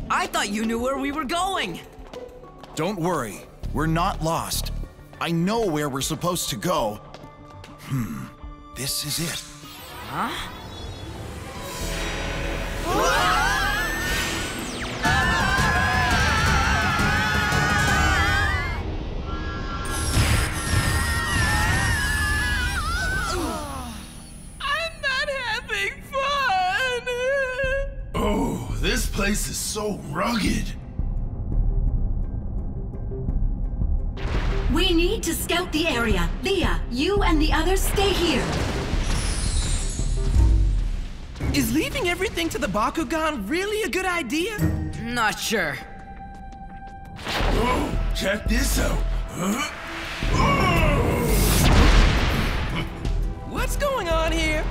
I thought you knew where we were going. Don't worry, we're not lost. I know where we're supposed to go. Hmm, this is it. Huh? I'm place is so rugged. We need to scout the area. Lia, you and the others stay here. Is leaving everything to the Bakugan really a good idea? Not sure. Oh, check this out. Huh? What's going on here?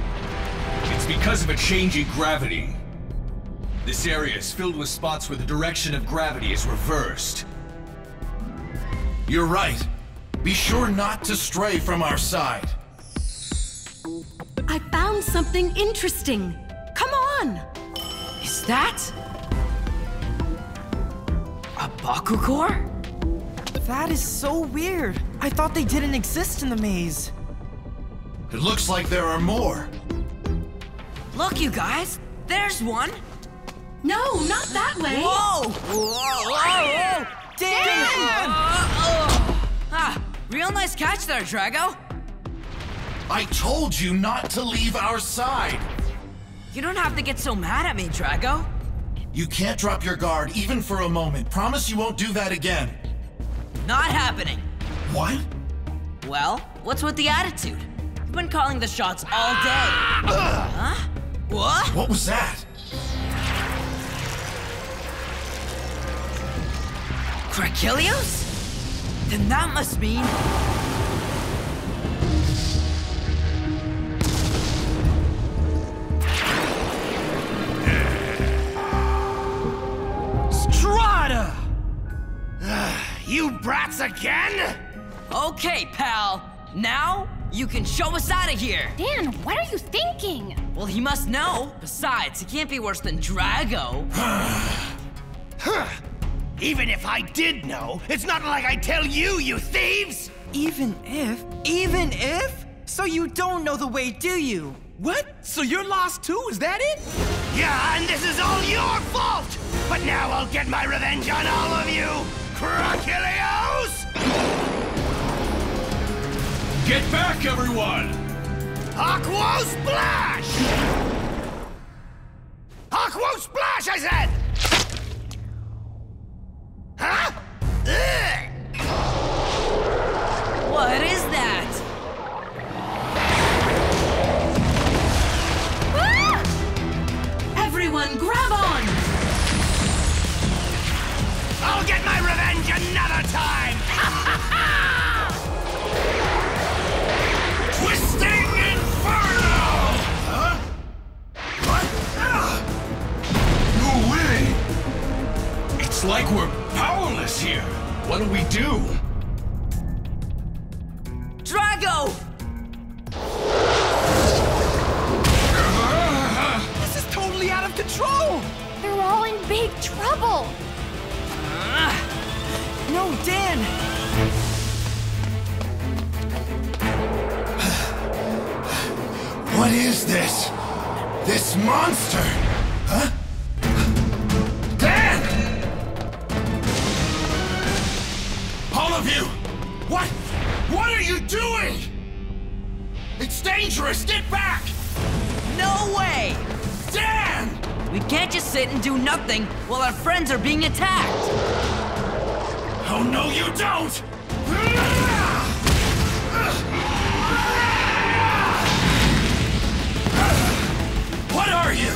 It's because of a change in gravity. This area is filled with spots where the direction of gravity is reversed. You're right. Be sure not to stray from our side. I found something interesting. Come on! Is that... a Baku core? That is so weird. I thought they didn't exist in the maze. It looks like there are more. Look, you guys! There's one! No, not that way! Whoa! Whoa! Whoa! Dan! Ah, real nice catch there, Drago. I told you not to leave our side. You don't have to get so mad at me, Drago. You can't drop your guard even for a moment. Promise you won't do that again. Not happening. What? Well, what's with the attitude? You've been calling the shots all day. huh? What? What was that? Krakelios? Then that must mean... Strata! you brats again? Okay, pal. Now, you can show us out of here. Dan, what are you thinking? Well, he must know. Besides, he can't be worse than Drago. Huh. Even if I did know, it's not like I tell you, you thieves! Even if? Even if? So you don't know the way, do you? What? So you're lost too? Is that it? Yeah, and this is all your fault! But now I'll get my revenge on all of you! Krakelios! Get back, everyone! Aquo Splash! Aquo Splash, I said! What is that? Everyone, grab on! I'll get my revenge another time! Twisting Inferno! Ah! No way! It's like we're powerless here. What do we do? Drago! This is totally out of control! They're all in big trouble. Ah, no, Dan! What is this? This monster? Huh? Of you! What? What are you doing? It's dangerous! Get back! No way! Dan! We can't just sit and do nothing while our friends are being attacked. Oh, no, you don't! What are you?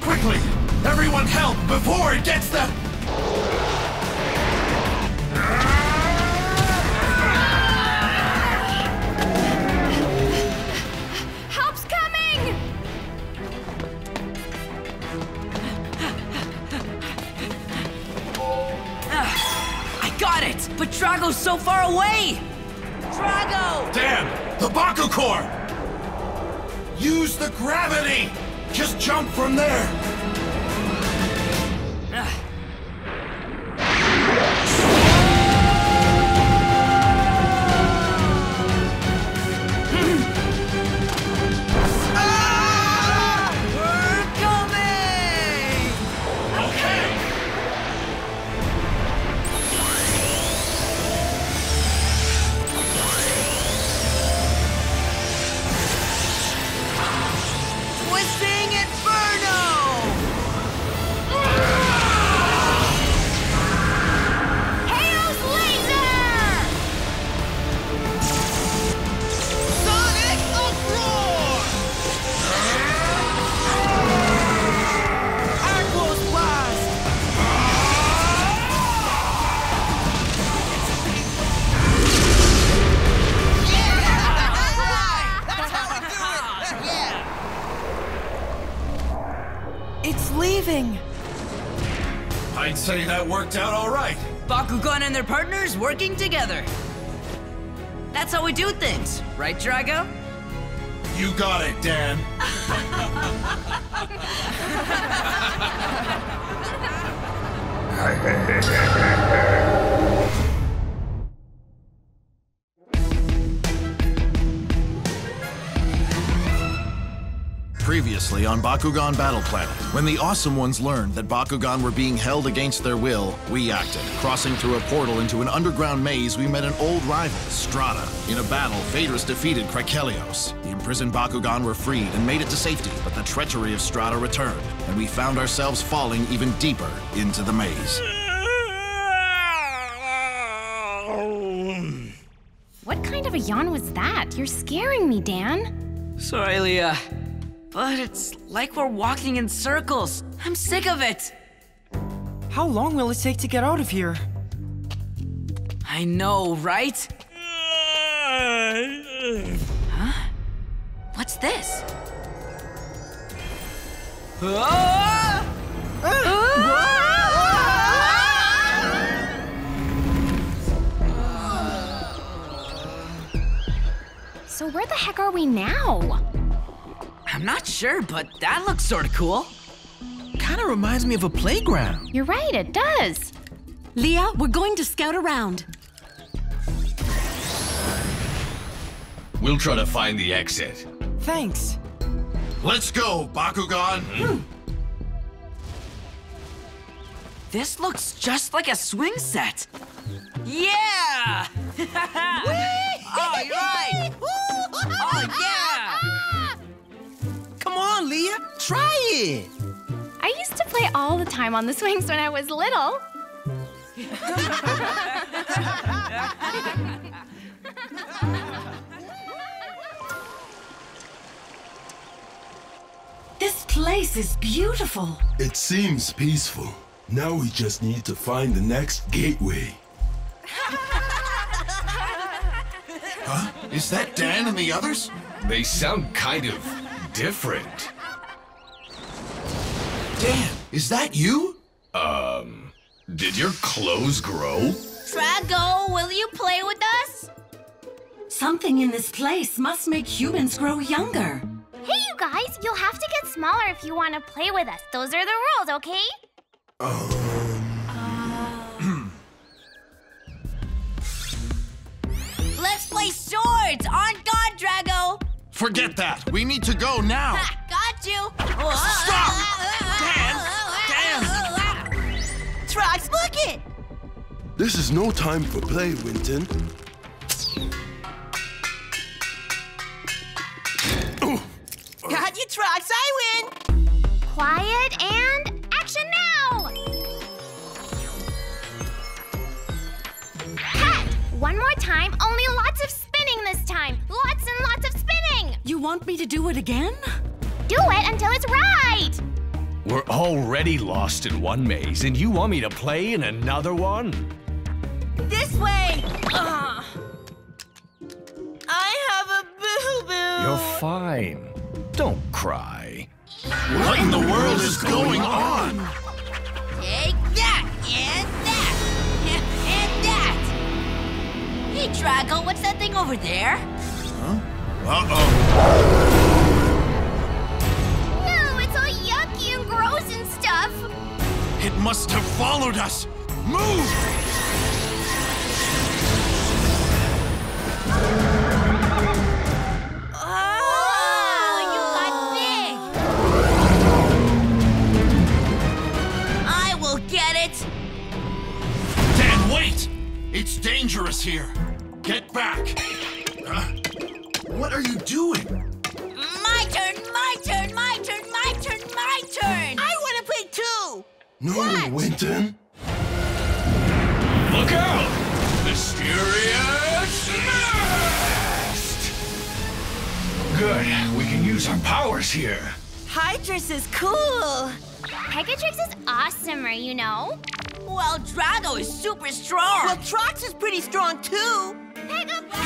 Quickly! Everyone help before it gets the... But Drago's so far away! Drago! Damn! The Baku Core! Use the gravity! Just jump from there! Bakugan and their partners working together. That's how we do things, right, Drago? You got it, Dan. on Bakugan Battle Planet, when the Awesome Ones learned that Bakugan were being held against their will, we acted. Crossing through a portal into an underground maze, we met an old rival, Strata. In a battle, Phaedrus defeated Krakelios. The imprisoned Bakugan were freed and made it to safety, but the treachery of Strata returned, and we found ourselves falling even deeper into the maze. What kind of a yawn was that? You're scaring me, Dan. Sorry, Lia. But it's like we're walking in circles. I'm sick of it. How long will it take to get out of here? I know, right? Huh? What's this? Ah! So where the heck are we now? I'm not sure, but that looks sort of cool. Kinda reminds me of a playground. You're right, it does. Lia, we're going to scout around. We'll try to find the exit. Thanks. Let's go, Bakugan. Hmm. This looks just like a swing set. Yeah! oh, you're right! Oh, yeah! Come on, Lia, try it. I used to play all the time on the swings when I was little. This place is beautiful. It seems peaceful. Now we just need to find the next gateway. Huh? Is that Dan and the others? They sound kind of different. Dan, is that you? Um, did your clothes grow? Drago, will you play with us? Something in this place must make humans grow younger. Hey, you guys, you'll have to get smaller if you want to play with us. Those are the rules, okay? Let's play swords! On God, Drago! Forget that. We need to go now. Ha, got you! Stop! This is no time for play, Wynton. Got you, Trox, I win! Quiet and action now! Cut! One more time, only lots of spinning this time. Lots and lots of spinning! You want me to do it again? Do it until it's right! We're already lost in one maze, and you want me to play in another one? This way! Ugh. I have a boo-boo! You're fine. Don't cry. What in the world is going on? Take that, and that, and that! Hey, Drago, what's that thing over there? Huh? Uh-oh. No, it's all yucky and gross and stuff. It must have followed us. Move! Oh, it's dangerous here. Get back. Huh? What are you doing? My turn, my turn, my turn, my turn, my turn! I want to play too! No, Wynton. Look out! Mysterious Good. We can use our powers here. Hydorous is cool! Pegatrix is awesomer, you know? Well, Drago is super strong! Well, Trox is pretty strong too!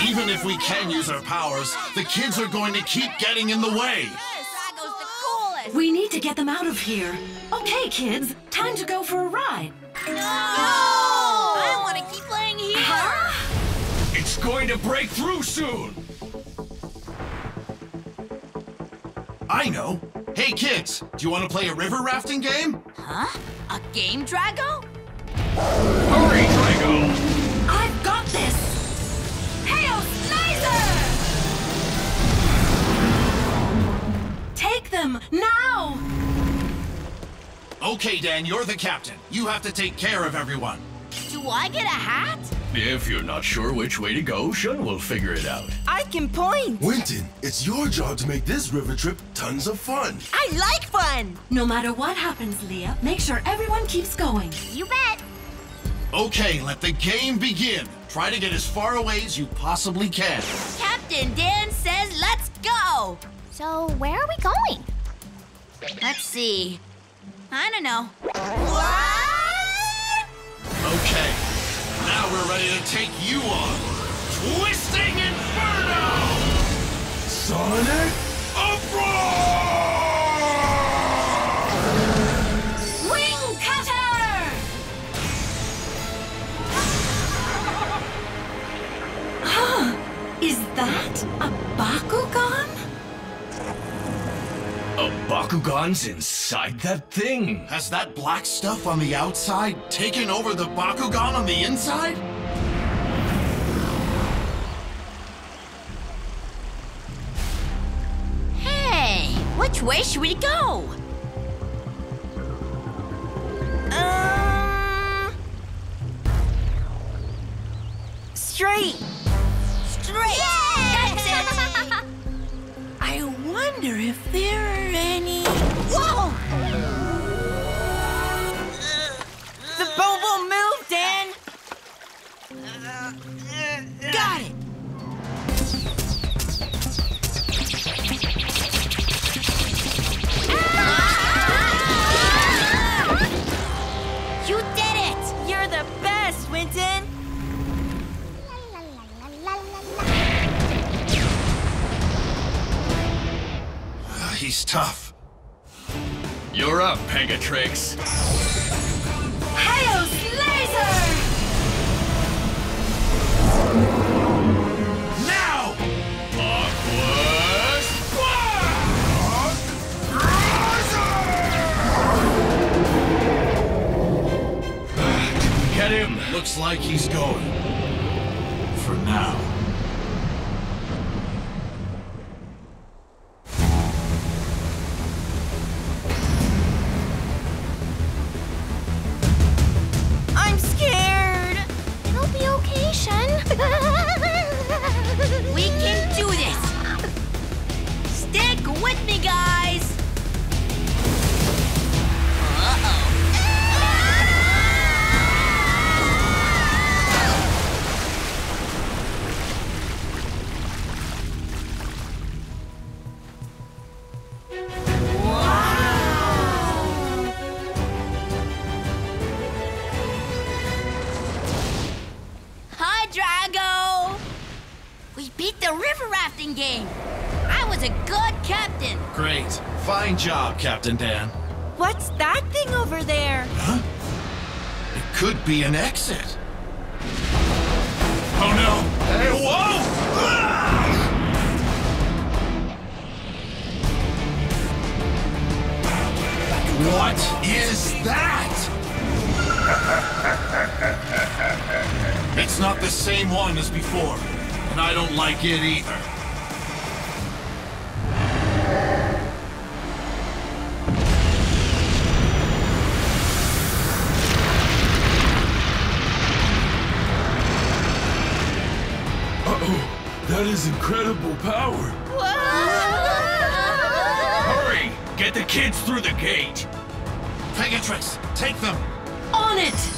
Even if we can use our powers, the kids are going to keep getting in the way. Yes, Drago's the coolest! We need to get them out of here. Okay, kids, time to go for a ride. No! I want to keep playing here. Huh? It's going to break through soon! I know. Hey kids, do you want to play a river rafting game? Huh? A game, Drago? Hurry, Drago! I've got this! Hail Slicer! Take them, now! Okay, Dan, you're the captain. You have to take care of everyone. Do I get a hat? If you're not sure which way to go, Shun will figure it out. I can point! Wynton, it's your job to make this river trip tons of fun. I like fun! No matter what happens, Lia, make sure everyone keeps going. You bet. Okay, let the game begin. Try to get as far away as you possibly can. Captain Dan says let's go! So, where are we going? Let's see. I don't know. What? Okay, now we're ready to take you on. Twisting Inferno! Sonic Wing Cutter! Is that a Bakugan? Bakugan's inside that thing! Has that black stuff on the outside taken over the Bakugan on the inside? Hey, which way should we go? Um, straight. Straight. That's wonder if there are any. Whoa! The boat won't move, Dan. Got he's tough. You're up, Pegatrix. Hail Laser! Now! Aqua Get him! Looks like he's going. For now. With me, guys! Hi, Drago! We beat the river rafting game! Was a good captain! Great. Fine job, Captain Dan. What's that thing over there? Huh? It could be an exit. Oh no! Hey, whoa! Ah! What is that? It's not the same one as before, and I don't like it either. That is incredible power. Hurry! Get the kids through the gate! Pegatrix, take them! On it!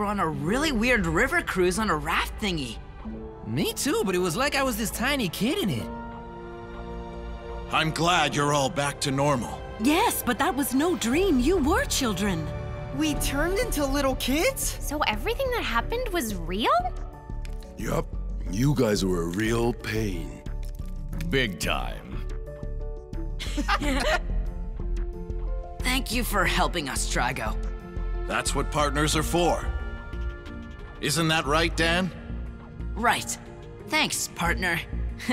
Were on a really weird river cruise on a raft thingy. Me too, but it was like I was this tiny kid in it. I'm glad you're all back to normal. Yes, but that was no dream. You were children. We turned into little kids? So everything that happened was real? Yup. You guys were a real pain. Big time. Thank you for helping us, Drago. That's what partners are for. Isn't that right, Dan? Right. Thanks, partner.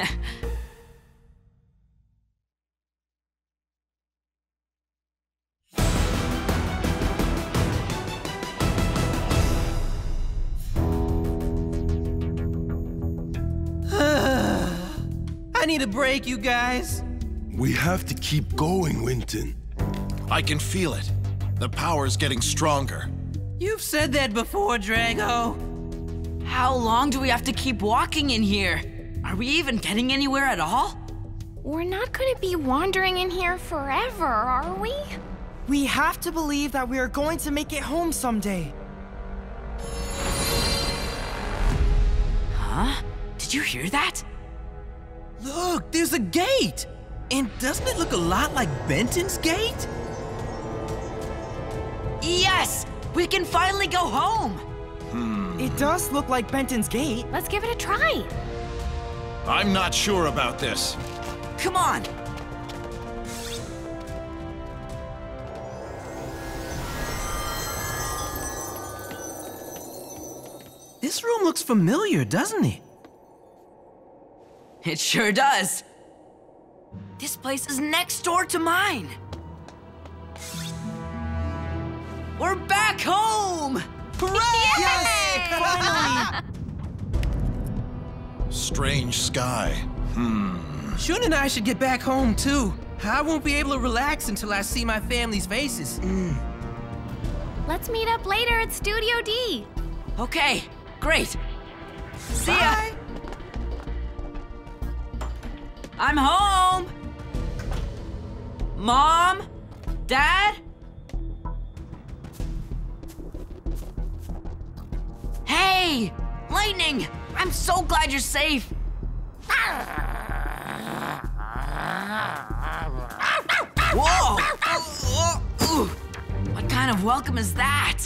I need a break, you guys. We have to keep going, Wynton. I can feel it. The power's getting stronger. You've said that before, Drago. How long do we have to keep walking in here? Are we even getting anywhere at all? We're not gonna be wandering in here forever, are we? We have to believe that we are going to make it home someday. Huh? Did you hear that? Look, there's a gate! And doesn't it look a lot like Benton's gate? Yes! We can finally go home! Hmm. It does look like Benton's gate. Let's give it a try. I'm not sure about this. Come on! This room looks familiar, doesn't it? It sure does. This place is next door to mine. We're back home! Yes! Strange sky. Hmm. Shun and I should get back home too. I won't be able to relax until I see my family's faces. Let's meet up later at Studio D. Okay, great. See ya. I'm home. Mom? Dad? Hey! Lightning! I'm so glad you're safe! Whoa! What kind of welcome is that?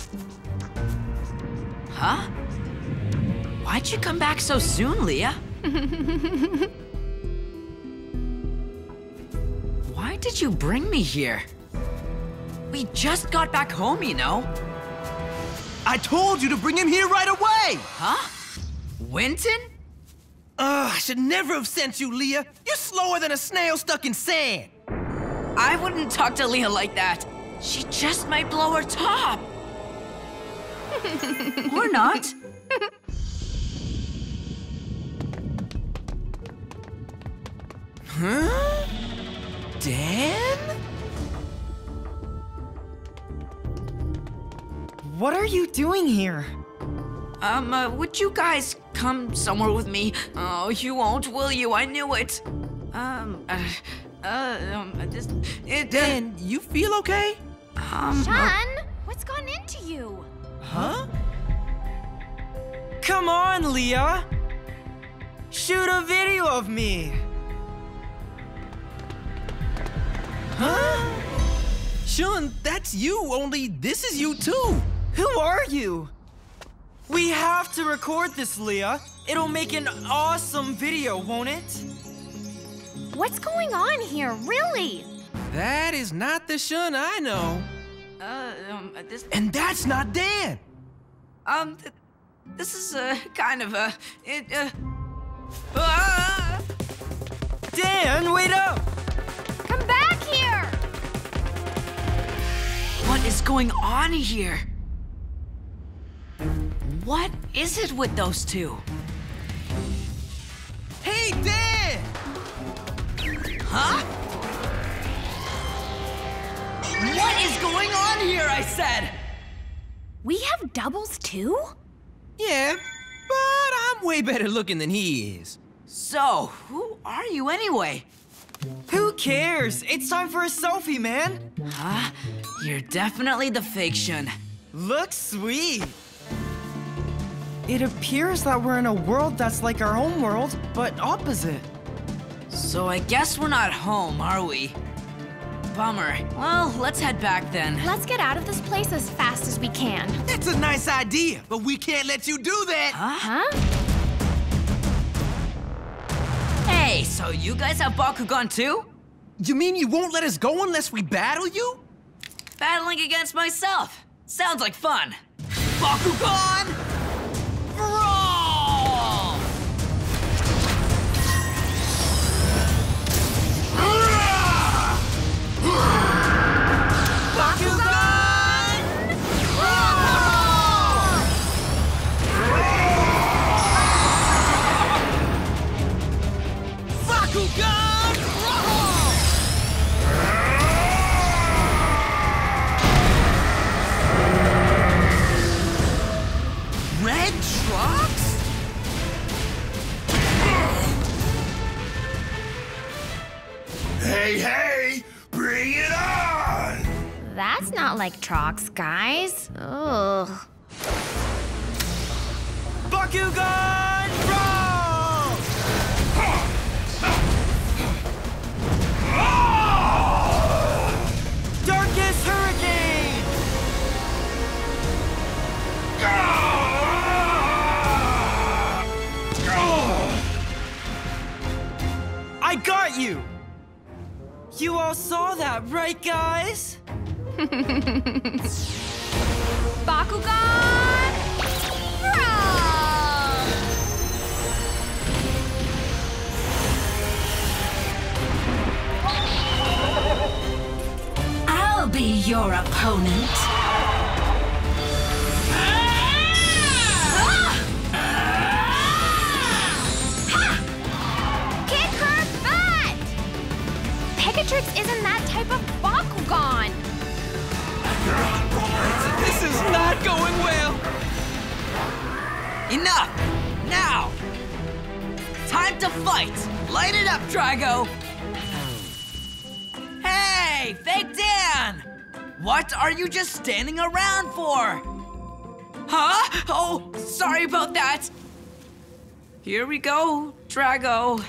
Huh? Why'd you come back so soon, Lia? Why did you bring me here? We just got back home, you know. I told you to bring him here right away! Huh? Wynton? Ugh, I should never have sent you, Lia. You're slower than a snail stuck in sand. I wouldn't talk to Lia like that. She just might blow her top. or not. Huh? Dan? What are you doing here? Um, uh, would you guys come somewhere with me? Oh, you won't, will you? I knew it. Um, uh, uh, um, just... It, Dan, you feel okay? Um, Sean, what's gone into you? Huh? Come on, Lia! Shoot a video of me! Huh? Sean, that's you, only this is you too. Who are you? We have to record this, Lia. It'll make an awesome video, won't it? What's going on here, really? That is not the Shun I know. Uh, um, this... And that's not Dan. Um, th this is, uh, kind of, a... it, uh... Ah! Dan, wait up! Come back here! What is going on here? What is it with those two? Hey, Dan! Huh? What is going on here, I said? We have doubles too? Yeah, but I'm way better looking than he is. So, who are you anyway? Who cares? It's time for a selfie, man. Huh? You're definitely the fake Shun. Looks sweet. It appears that we're in a world that's like our home world, but opposite. So I guess we're not home, are we? Bummer. Well, let's head back then. Let's get out of this place as fast as we can. That's a nice idea, but we can't let you do that. Uh huh. Hey, so you guys have Bakugan too? You mean you won't let us go unless we battle you? Battling against myself. Sounds like fun. Bakugan! Hey, hey! That's not like Trox, guys. Ugh. Bakugan Brawl! Darkest Hurricane! I got you! You all saw that, right, guys? Bakugan! Brawl! I'll be your opponent. Kick her butt! Pegatrix isn't that type of Bakugan. This is not going well. Enough! Now! Time to fight! Light it up, Drago! Hey, Fake Dan! What are you just standing around for? Huh? Oh, sorry about that. Here we go, Drago.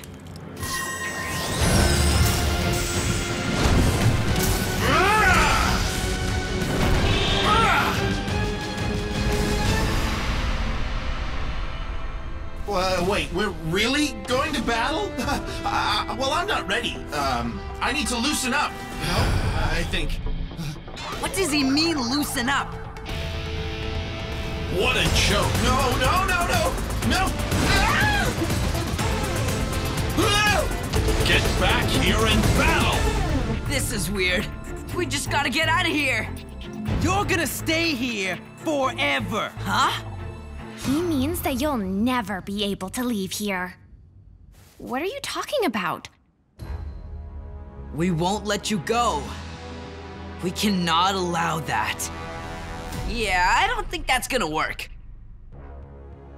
Uh, wait, we're really going to battle? uh, well, I'm not ready. Um, I need to loosen up. You know, I think. What does he mean, loosen up? What a joke. No, no, no, no, no. Get back here and battle! This is weird. We just gotta get out of here. You're gonna stay here forever. Huh? He means that you'll never be able to leave here. What are you talking about? We won't let you go. We cannot allow that. Yeah, I don't think that's gonna work.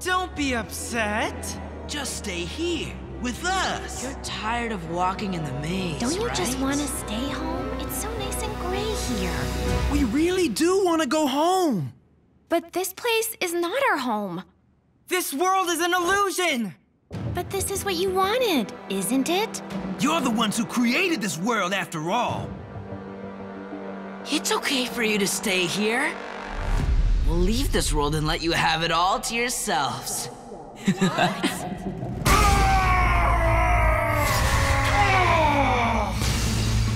Don't be upset. Just stay here with us. You're tired of walking in the maze, Don't you right? just want to stay home? It's so nice and gray here. We really do want to go home. But this place is not our home. This world is an illusion! But this is what you wanted, isn't it? You're the ones who created this world after all. It's okay for you to stay here. We'll leave this world and let you have it all to yourselves.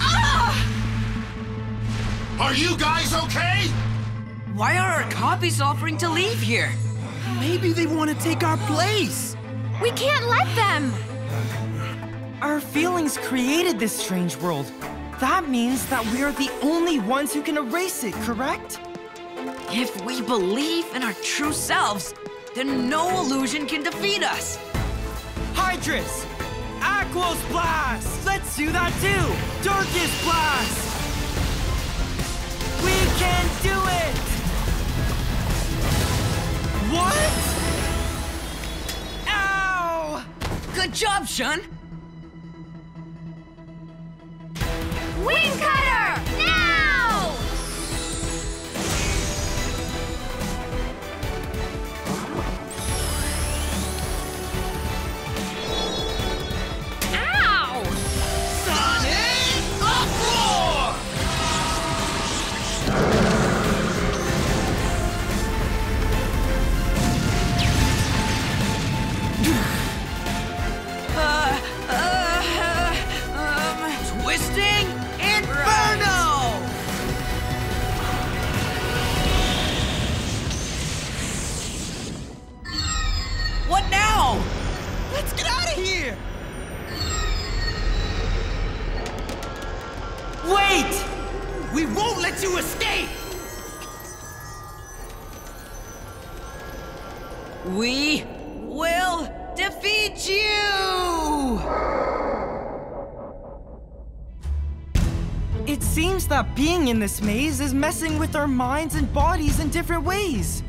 Ah! Are you guys okay? Why are our copies offering to leave here? Maybe they want to take our place. We can't let them! Our feelings created this strange world. That means that we are the only ones who can erase it, correct? If we believe in our true selves, then no illusion can defeat us. Hydorous! Aquos Blast! Let's do that too! Darkest Blast! We can do it! What? Ow! Good job, Shun! Wing Cutter! We will defeat you! It seems that being in this maze is messing with our minds and bodies in different ways.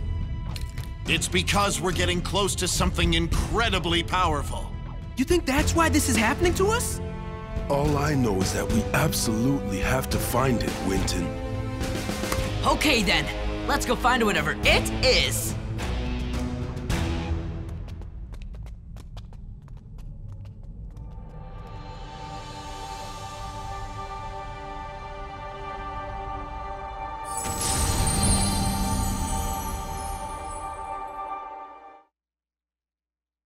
It's because we're getting close to something incredibly powerful. You think that's why this is happening to us? All I know is that we absolutely have to find it, Wynton. Okay then, let's go find whatever it is.